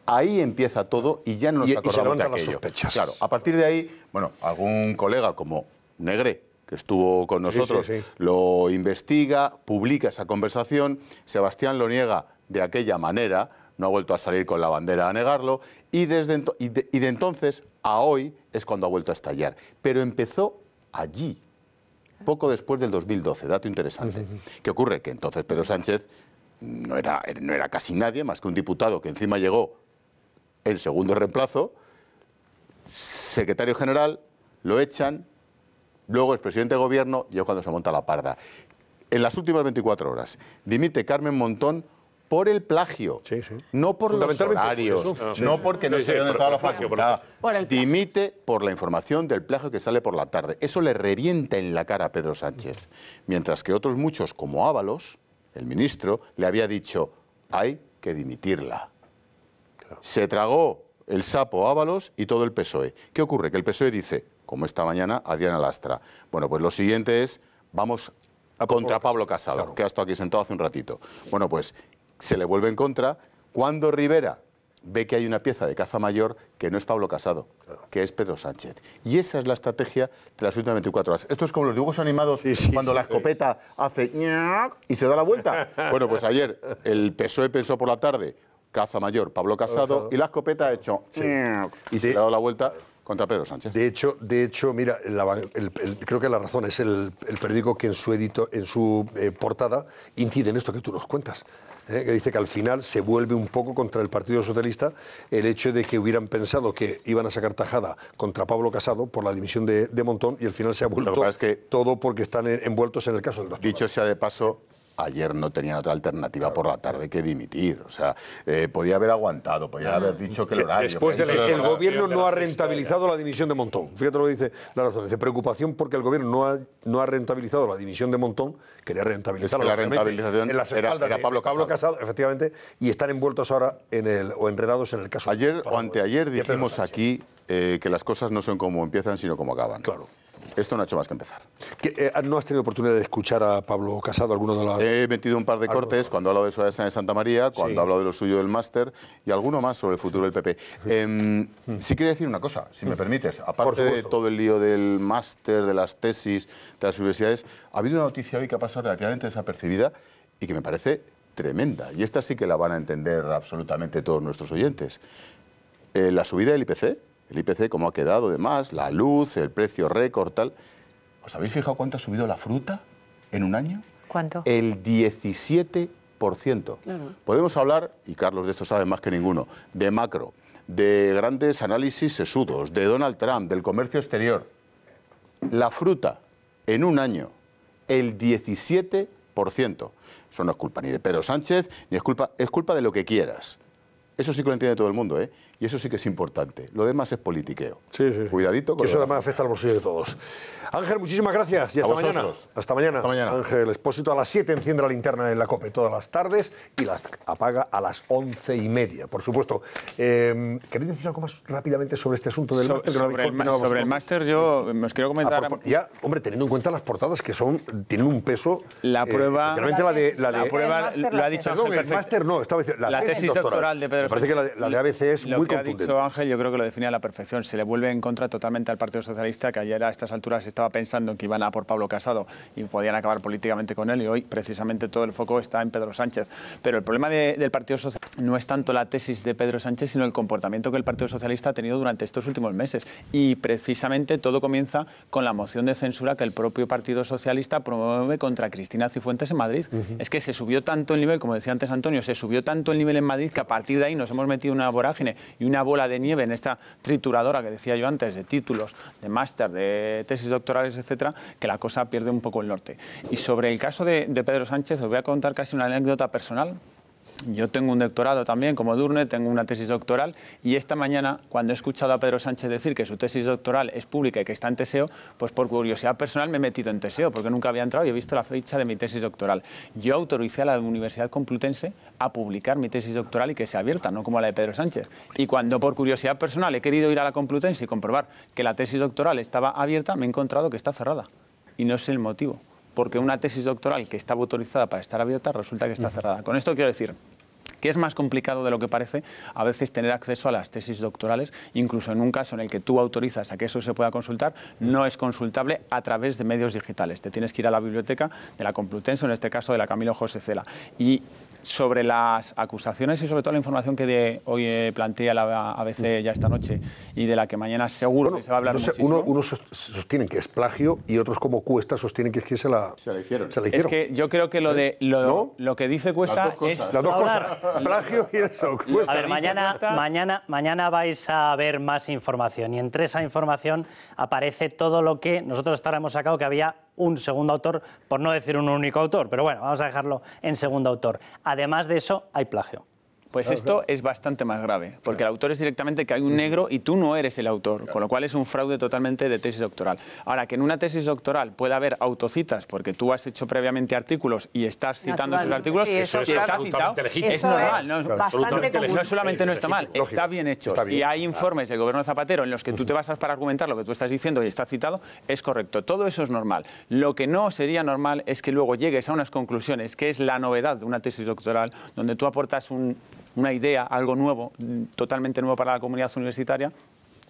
Ahí empieza todo y ya no nos Y- y se acordamos de levantan las aquello. sospechas. Claro, a partir de ahí, bueno, algún colega como Negre, que estuvo con Sí, sí, nosotros, sí. lo investiga, publica esa conversación, Sebastián lo niega de aquella manera, no ha vuelto a salir con la bandera a negarlo, y, desde ento- y de, y de entonces a hoy es cuando ha vuelto a estallar. Pero empezó allí, poco después del 2012, dato interesante. ¿Qué ocurre? Que entonces Pedro Sánchez no era, no era casi nadie, más que un diputado que encima llegó en segundo reemplazo, secretario general, lo echan, luego es presidente de gobierno y es cuando se monta la parda. En las últimas 24 horas, dimite Carmen Montón por el plagio, no por los por horarios, no porque no Sí, sé sí, dónde la facultad. Por el. Dimite por la información del plagio que sale por la tarde. Eso le revienta en la cara a Pedro Sánchez. Mientras que otros muchos, como Ábalos, el ministro, le había dicho, hay que dimitirla. Se tragó el sapo Ábalos y todo el PSOE. ¿Qué ocurre? Que el PSOE dice, como esta mañana, Adriana Lastra. Bueno, pues lo siguiente es, vamos contra Pablo Casado, que ha estado aquí sentado hace un ratito. Bueno, pues se le vuelve en contra cuando Rivera ve que hay una pieza de caza mayor que no es Pablo Casado, que es Pedro Sánchez. Y esa es la estrategia de las últimas 24 horas. Esto es como los dibujos animados cuando la escopeta hace y se da la vuelta. Bueno, pues ayer el PSOE pensó por la tarde, caza mayor Pablo Casado, y la escopeta ha hecho y se ha dado la vuelta contra Pedro Sánchez. De hecho, de hecho mira, la- el- el- creo que la razón es el, el periódico que en su, edito, en su eh, portada incide en esto que tú nos cuentas. ¿eh? que dice que al final se vuelve un poco contra el Partido Socialista el hecho de que hubieran pensado que iban a sacar tajada contra Pablo Casado por la dimisión de, de Montón y al final se ha vuelto todo porque están en- envueltos en el caso del doctor. Dicho sea de paso, ayer no tenían otra alternativa por la tarde que dimitir. O sea, eh, podía haber aguantado, podía haber dicho que el horario... Después que el, el gobierno de no la ha rentabilizado la dimisión de Montón. Fíjate lo que dice la razón. Dice preocupación porque el gobierno no ha, no ha rentabilizado la dimisión de Montón. Quería rentabilizarla. Es que la rentabilización en las era- de- Pablo de Pablo Casado. efectivamente, y están envueltos ahora en el, o enredados en el caso. Ayer o anteayer de dijimos aquí eh, que las cosas no son como empiezan, sino como acaban. Claro. Esto no ha hecho más que empezar. ¿Qué, eh, ¿No has tenido oportunidad de escuchar a Pablo Casado, alguno de los...? He metido un par de Algo. cortes cuando ha hablado de Suárez de Santa María, cuando Sí. ha hablado de lo suyo del máster y alguno más sobre el futuro del PP. Em, sí quería decir una cosa, si me permites. Aparte de todo el lío del máster, de las tesis, de las universidades, ha habido una noticia hoy que ha pasado relativamente desapercibida y que me parece tremenda. Y esta sí que la van a entender absolutamente todos nuestros oyentes. Eh, la subida del IPC, el IPC como ha quedado, demás, la luz, el precio récord, tal. ¿Os habéis fijado cuánto ha subido la fruta en un año? ¿Cuánto? El 17%. Podemos hablar, y Carlos de esto sabe más que ninguno, de macro, de grandes análisis sesudos, de Donald Trump, del comercio exterior. La fruta, en un año, el 17%. Eso no es culpa ni de Pedro Sánchez, ni es culpa, es culpa de lo que quieras. Eso sí que lo entiende todo el mundo, ¿eh? Y eso sí que es importante. Lo demás es politiqueo. Cuidadito con Que eso lo además afecta al bolsillo de todos. Ángel, muchísimas gracias y hasta mañana. Hasta mañana. Hasta mañana. Ángel Expósito a las 7 enciende la linterna en la COPE todas las tardes y las apaga a las once y media, por supuesto. Eh, ¿Queréis decir algo más rápidamente sobre este asunto del So- máster? que no sobre el, sobre el máster yo me os quiero comentar... Ah, por- por- ya, hombre, teniendo en cuenta las portadas que son, tienen un peso. La eh, prueba- especialmente la de. La, La de- prueba lo ha dicho Perdón, Ángel el máster no, estaba diciendo. La, La tesis doctoral de Pedro Me parece que la de, la de ABC es muy que ha dicho Ángel yo creo que lo define a la perfección. Se le vuelve en contra totalmente al Partido Socialista, que ayer a estas alturas estaba pensando que iban a por Pablo Casado y podían acabar políticamente con él y hoy precisamente todo el foco está en Pedro Sánchez. Pero el problema de- del Partido Socialista no es tanto la tesis de Pedro Sánchez, sino el comportamiento que el Partido Socialista ha tenido durante estos últimos meses. Y precisamente todo comienza con la moción de censura que el propio Partido Socialista promueve contra Cristina Cifuentes en Madrid. Es que se subió tanto el nivel, como decía antes Antonio, se subió tanto el nivel en Madrid que a partir de ahí nos hemos metido en una vorágine y una bola de nieve en esta trituradora que decía yo antes, de títulos, de máster, de tesis doctorales, etcétera, que la cosa pierde un poco el norte. Y sobre el caso de, de Pedro Sánchez, os voy a contar casi una anécdota personal. Yo tengo un doctorado también, como Durne, tengo una tesis doctoral y esta mañana, cuando he escuchado a Pedro Sánchez decir que su tesis doctoral es pública y que está en Teseo, pues por curiosidad personal me he metido en Teseo, porque nunca había entrado y he visto la fecha de mi tesis doctoral. Yo autoricé a la Universidad Complutense a publicar mi tesis doctoral y que sea abierta, no como la de Pedro Sánchez. Y cuando por curiosidad personal he querido ir a la Complutense y comprobar que la tesis doctoral estaba abierta, me he encontrado que está cerrada. Y no sé el motivo. Porque una tesis doctoral que estaba autorizada para estar abierta resulta que está cerrada. Con esto quiero decir que es más complicado de lo que parece a veces tener acceso a las tesis doctorales, incluso en un caso en el que tú autorizas a que eso se pueda consultar, no es consultable a través de medios digitales. Te tienes que ir a la biblioteca de la Complutense, en este caso de la Camilo José Cela. Y sobre las acusaciones y sobre todo la información que de hoy eh, plantea la ABC ya esta noche y de la que mañana seguro que se va a hablar No sé, muchísimo. uno, unos sos- sostienen que es plagio y otros como Cuesta sostienen que es que se la, se la hicieron. Se la Es hicieron. que yo creo que lo de lo, lo que dice Cuesta Las dos cosas. es Las dos cosas. Plagio y eso. Cuesta. A ver, mañana, mañana, mañana vais a ver más información y entre esa información aparece todo lo que nosotros hasta ahora hemos sacado que había un segundo autor, por no decir un único autor, pero bueno, vamos a dejarlo en segundo autor. Además de eso, hay plagio. Pues Claro, esto claro. es bastante más grave, porque el autor es directamente que hay un negro y tú no eres el autor, con lo cual es un fraude totalmente de tesis doctoral. Ahora, que en una tesis doctoral pueda haber autocitas, porque tú has hecho previamente artículos y estás citando esos artículos, Sí, eso es está absolutamente citado, legítimo. es normal. es no, común. no solamente no está mal, está bien hecho. está bien, y hay claro. informes del gobierno de Zapatero en los que tú te basas para argumentar lo que tú estás diciendo y está citado, es correcto. Todo eso es normal. Lo que no sería normal es que luego llegues a unas conclusiones, que es la novedad de una tesis doctoral, donde tú aportas un- una idea, algo nuevo, totalmente nuevo para la comunidad universitaria.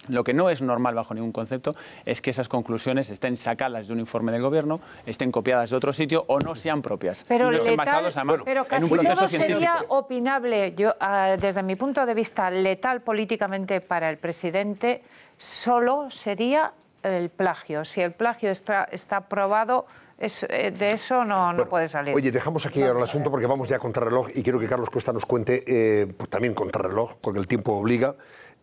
Lo que no es normal bajo ningún concepto es que esas conclusiones estén sacadas de un informe del gobierno, estén copiadas de otro sitio o no sean propias. Pero, no letal- pero en casi un proceso todo científico. sería opinable, yo, ah, desde mi punto de vista, letal políticamente para el presidente, solo sería el plagio. Si el plagio está, está probado, es- eh, de eso no, no puede salir. Oye, dejamos aquí ahora el asunto porque vamos ya contra reloj y quiero que Carlos Cuesta nos cuente, eh, pues también contra reloj, porque el tiempo obliga,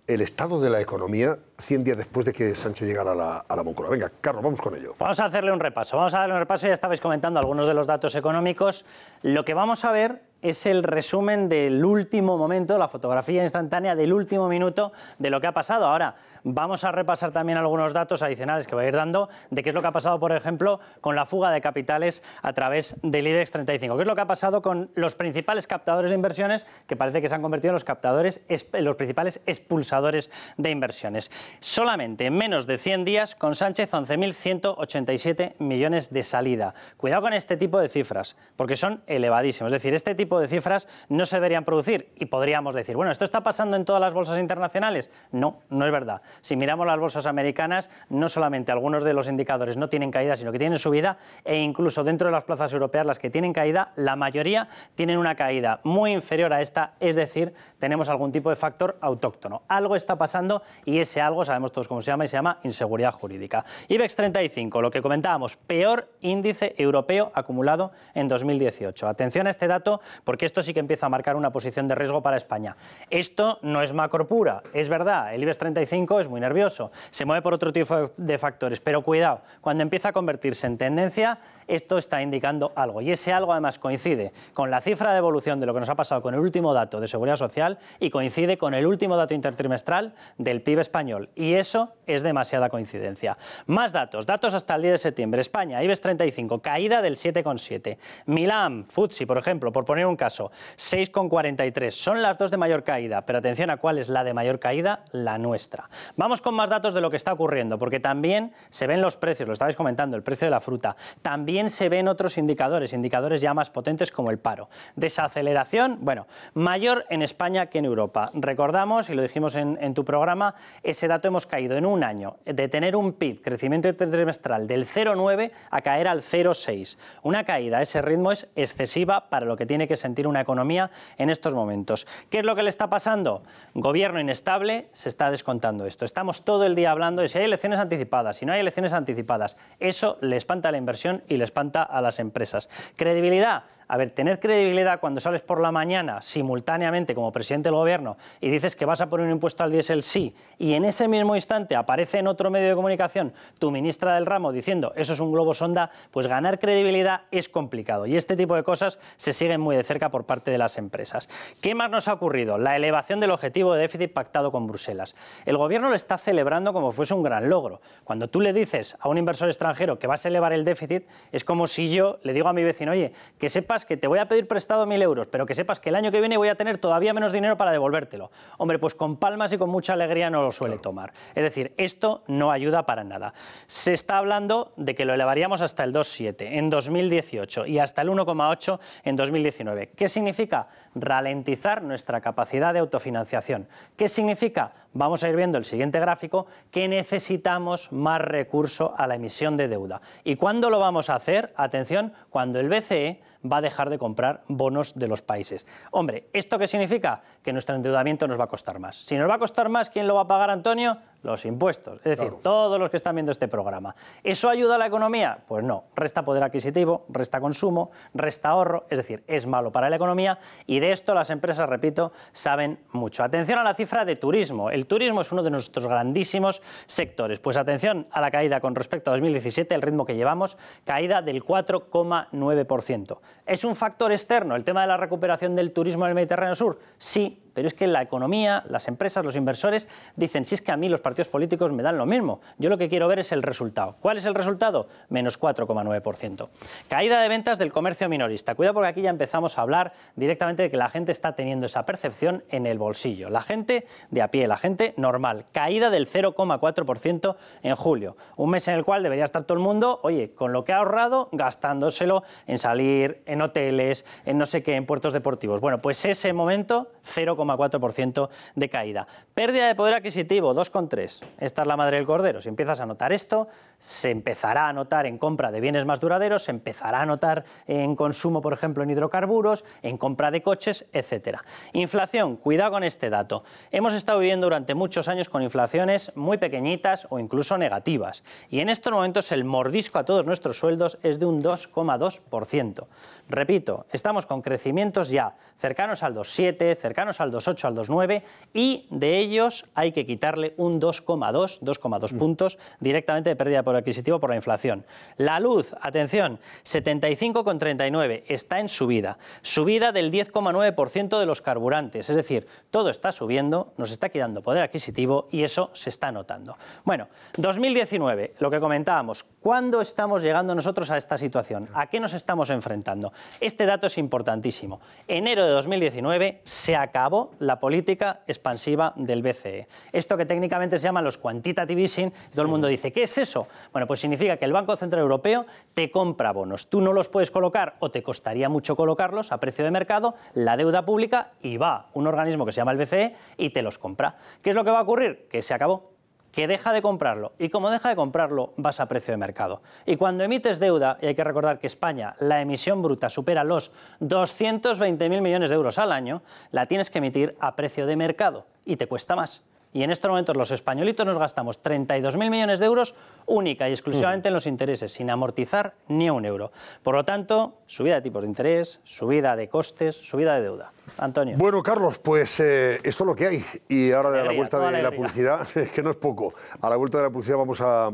el estado de la economía 100 días después de que Sánchez llegara a la, a la Moncloa. Venga, Carlos, vamos con ello. Vamos a hacerle un repaso. Vamos a darle un repaso. Ya estabais comentando algunos de los datos económicos. Lo que vamos a ver es el resumen del último momento, la fotografía instantánea del último minuto de lo que ha pasado. Ahora, vamos a repasar también algunos datos adicionales que voy a ir dando de qué es lo que ha pasado, por ejemplo, con la fuga de capitales a través del IBEX 35. ¿Qué es lo que ha pasado con los principales captadores de inversiones que parece que se han convertido en los captadores, los principales expulsadores de inversiones? Solamente en menos de 100 días, con Sánchez 11.187 millones de salida. Cuidado con este tipo de cifras, porque son elevadísimos. Es decir, este tipo de cifras no se deberían producir y podríamos decir, bueno, ¿esto está pasando en todas las bolsas internacionales? No, no es verdad. Si miramos las bolsas americanas, no solamente algunos de los indicadores no tienen caída, sino que tienen subida e incluso dentro de las plazas europeas, las que tienen caída, la mayoría tienen una caída muy inferior a esta, es decir, tenemos algún tipo de factor autóctono. Algo está pasando y ese algo sabemos todos cómo se llama y se llama inseguridad jurídica. IBEX 35, lo que comentábamos, peor índice europeo acumulado en 2018. Atención a este dato porque esto sí que empieza a marcar una posición de riesgo para España. Esto no es macro pura, es verdad, el IBEX 35 es muy nervioso, se mueve por otro tipo de factores, pero cuidado, cuando empieza a convertirse en tendencia, esto está indicando algo. Y ese algo además coincide con la cifra de evolución de lo que nos ha pasado con el último dato de seguridad social y coincide con el último dato intertrimestral del PIB español. Y eso es demasiada coincidencia. Más datos, datos hasta el 10 de septiembre. España, IBEX 35, caída del 7,7. Milán, Futsi, por ejemplo, por poner un caso, 6,43. Son las dos de mayor caída, pero atención a cuál es la de mayor caída, la nuestra. Vamos con más datos de lo que está ocurriendo, porque también se ven los precios, lo estabais comentando, el precio de la fruta. También se ven otros indicadores, indicadores ya más potentes como el paro. Desaceleración, bueno, mayor en España que en Europa. Recordamos, y lo dijimos en, tu programa, ese dato hemos caído en un año de tener un PIB, crecimiento trimestral del 0,9 a caer al 0,6. Una caída a ese ritmo es excesiva para lo que tiene que sentir una economía en estos momentos. ¿Qué es lo que le está pasando? Gobierno inestable, se está descontando esto. Estamos todo el día hablando de si hay elecciones anticipadas, si no hay elecciones anticipadas. Eso le espanta la inversión y le espanta a las empresas. Credibilidad. A ver, tener credibilidad cuando sales por la mañana simultáneamente como presidente del gobierno y dices que vas a poner un impuesto al diésel sí, y en ese mismo instante aparece en otro medio de comunicación tu ministra del ramo diciendo eso es un globo sonda, pues ganar credibilidad es complicado. Y este tipo de cosas se siguen muy de cerca por parte de las empresas. ¿Qué más nos ha ocurrido? La elevación del objetivo de déficit pactado con Bruselas. El gobierno lo está celebrando como fuese un gran logro. Cuando tú le dices a un inversor extranjero que vas a elevar el déficit, es como si yo le digo a mi vecino, oye, que sepas que te voy a pedir prestado mil euros, pero que sepas que el año que viene voy a tener todavía menos dinero para devolvértelo. Hombre, pues con palmas y con mucha alegría no lo suele tomar. Es decir, esto no ayuda para nada. Se está hablando de que lo elevaríamos hasta el 2,7 en 2018 y hasta el 1,8 en 2019. ¿Qué significa? Ralentizar nuestra capacidad de autofinanciación. ¿Qué significa? Vamos a ir viendo el siguiente gráfico que necesitamos más recurso a la emisión de deuda. ¿Y cuándo lo vamos a hacer? Atención, cuando el BCE va a dejar de comprar bonos de los países. Hombre, ¿esto qué significa? Que nuestro endeudamiento nos va a costar más. Si nos va a costar más, ¿quién lo va a pagar, Antonio? Los impuestos. Es decir, todos los que están viendo este programa. ¿Eso ayuda a la economía? Pues no. Resta poder adquisitivo, resta consumo, resta ahorro. Es decir, es malo para la economía y de esto las empresas, repito, saben mucho. Atención a la cifra de turismo. El turismo es uno de nuestros grandísimos sectores. Pues atención a la caída con respecto a 2017, el ritmo que llevamos, caída del 4,9%. ¿Es un factor externo el tema de la recuperación del turismo en el Mediterráneo Sur? Sí, pero es que la economía, las empresas, los inversores dicen, si es que a mí los partidos políticos me dan lo mismo, yo lo que quiero ver es el resultado. ¿Cuál es el resultado? Menos 4,9%. Caída de ventas del comercio minorista. Cuidado porque aquí ya empezamos a hablar directamente de que la gente está teniendo esa percepción en el bolsillo. La gente de a pie, la gente normal. Caída del 0,4% en julio. Un mes en el cual debería estar todo el mundo, oye, con lo que ha ahorrado, gastándoselo en salir, en hoteles, en no sé qué, en puertos deportivos. Bueno, pues ese momento, 0,4%. 4% de caída. Pérdida de poder adquisitivo, 2,3. Esta es la madre del cordero. Si empiezas a notar esto, se empezará a notar en compra de bienes más duraderos, se empezará a notar en consumo, por ejemplo, en hidrocarburos, en compra de coches, etcétera. Inflación, cuidado con este dato. Hemos estado viviendo durante muchos años con inflaciones muy pequeñitas o incluso negativas. Y en estos momentos el mordisco a todos nuestros sueldos es de un 2,2%. Repito, estamos con crecimientos ya cercanos al 2,7, cercanos al 2,8, al 2,9 y de ellos hay que quitarle un 2,2, 2,2 puntos directamente de pérdida por adquisitivo por la inflación. La luz, atención, 75,39 está en subida, subida del 10,9% de los carburantes, es decir, todo está subiendo, nos está quedando poder adquisitivo y eso se está notando. Bueno, 2019, lo que comentábamos, ¿cuándo estamos llegando nosotros a esta situación? ¿A qué nos estamos enfrentando? Este dato es importantísimo. Enero de 2019 se acabó la política expansiva del BCE. Esto que técnicamente se llama los quantitative easing, todo el mundo dice, ¿qué es eso? Bueno, pues significa que el Banco Central Europeo te compra bonos. Tú no los puedes colocar o te costaría mucho colocarlos a precio de mercado, la deuda pública, y va un organismo que se llama el BCE y te los compra. ¿Qué es lo que va a ocurrir? Que se acabó que deja de comprarlo y como deja de comprarlo vas a precio de mercado. Y cuando emites deuda, y hay que recordar que España la emisión bruta supera los 220.000 millones de euros al año, la tienes que emitir a precio de mercado y te cuesta más. Y en estos momentos los españolitos nos gastamos 32.000 millones de euros única y exclusivamente en los intereses, sin amortizar ni un euro. Por lo tanto, subida de tipos de interés, subida de costes, subida de deuda. Antonio. Bueno, Carlos, pues eh, esto es lo que hay. Y ahora a la vuelta de la publicidad, que no es poco, a la vuelta de la publicidad vamos a,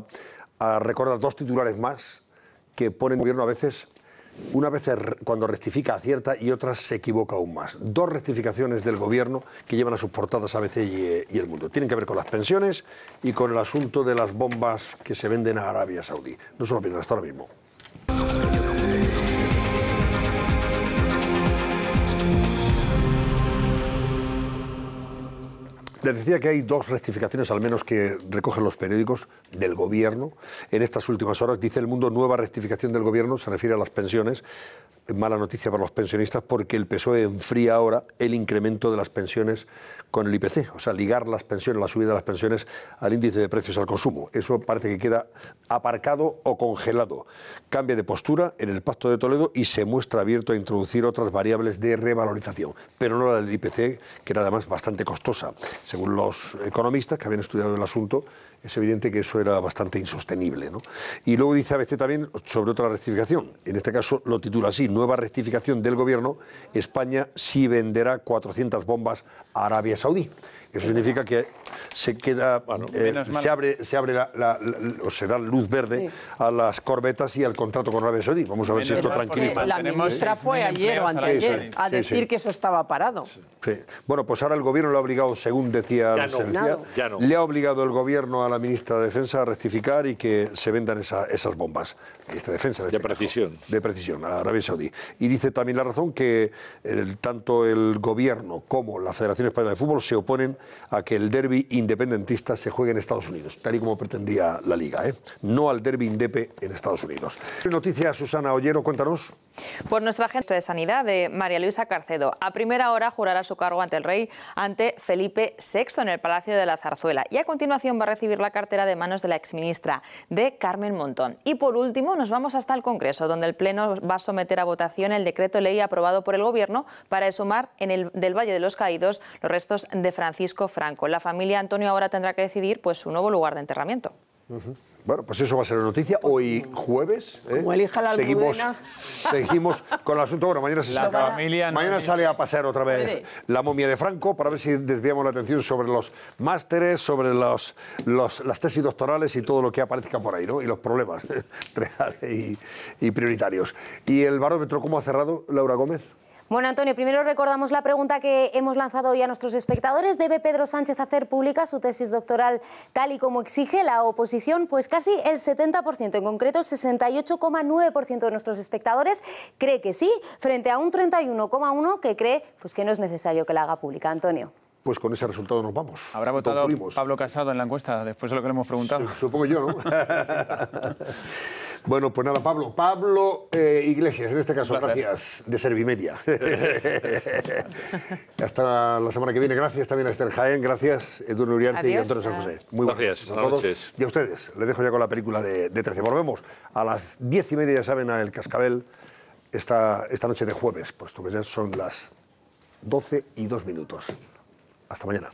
a recordar dos titulares más que ponen el gobierno a veces una vez cuando rectifica acierta y otras se equivoca aún más. Dos rectificaciones del gobierno que llevan a sus portadas ABC y, y, El Mundo. Tienen que ver con las pensiones y con el asunto de las bombas que se venden a Arabia Saudí. No se lo pierdan hasta ahora mismo. Les decía que hay dos rectificaciones, al menos que recogen los periódicos del gobierno. En estas últimas horas dice el mundo nueva rectificación del gobierno, se refiere a las pensiones. Mala noticia para los pensionistas porque el PSOE enfría ahora el incremento de las pensiones con el IPC, o sea, ligar las pensiones, la subida de las pensiones al índice de precios al consumo. Eso parece que queda aparcado o congelado. Cambia de postura en el Pacto de Toledo y se muestra abierto a introducir otras variables de revalorización, pero no la del IPC, que era además bastante costosa. Según los economistas que habían estudiado el asunto, es evidente que eso era bastante insostenible. ¿no? Y luego dice ABC también sobre otra rectificación, en este caso lo titula así, nueva rectificación del gobierno, España sí venderá 400 bombas a Arabia Saudí. Eso significa que se queda, eh, se abre, se abre la, o se da luz verde a las corbetas y al contrato con Arabia Saudí. Vamos a ver si esto tranquiliza. La ministra fue ayer o anteayer a decir que eso estaba parado. Bueno, pues ahora el gobierno le ha obligado, según decía la le ha obligado el gobierno a la ministra de Defensa a rectificar y que se vendan esas bombas. Esta defensa de, precisión. De precisión a Arabia Saudí. Y dice también la razón que tanto el gobierno como la Federación Española de Fútbol se oponen a que el derby independentista se juegue en Estados Unidos, tal y como pretendía la Liga, ¿eh? no al derby indepe en Estados Unidos. Noticia, Susana Ollero, cuéntanos. Pues nuestra agente de Sanidad de María Luisa Carcedo a primera hora jurará su cargo ante el rey ante Felipe VI en el Palacio de la Zarzuela y a continuación va a recibir la cartera de manos de la exministra de Carmen Montón. Y por último nos vamos hasta el Congreso donde el Pleno va a someter a votación el decreto ley aprobado por el Gobierno para exhumar en el del Valle de los Caídos los restos de Francisco Franco. La familia Antonio ahora tendrá que decidir pues su nuevo lugar de enterramiento. Bueno, pues eso va a ser la noticia. Hoy jueves. ¿eh? Como elija la seguimos, seguimos con el asunto. Bueno, mañana, se La saca- familia no mañana sale a pasar otra vez Puede. la momia de Franco para ver si desviamos la atención sobre los másteres, sobre los, los- las tesis doctorales y todo lo que aparezca por ahí, ¿no? Y los problemas reales y, y prioritarios. ¿Y el barómetro cómo ha cerrado Laura Gómez? Bueno, Antonio, primero recordamos la pregunta que hemos lanzado hoy a nuestros espectadores. ¿Debe Pedro Sánchez hacer pública su tesis doctoral tal y como exige la oposición? Pues casi el 70%, en concreto 68,9% de nuestros espectadores cree que sí, frente a un 31,1% que cree pues, que no es necesario que la haga pública. Antonio. Pues con ese resultado nos vamos. Habrá votado Concluimos. Pablo Casado en la encuesta después de lo que le hemos preguntado. Supongo yo, ¿no? bueno, pues nada, Pablo. Pablo eh, Iglesias, en este caso, gracias de Servimedia. Hasta la semana que viene. Gracias también a Esther Jaén, gracias Edurne Uriarte y Adiós. Antonio San José. Muy buenas Gracias, noches a buenas todos. noches. Y a ustedes, les dejo ya con la película de, de 13. Volvemos a las diez y media, ya saben, a El Cascabel, esta, esta noche de jueves, puesto que ya son las 12 y dos minutos. Hasta mañana.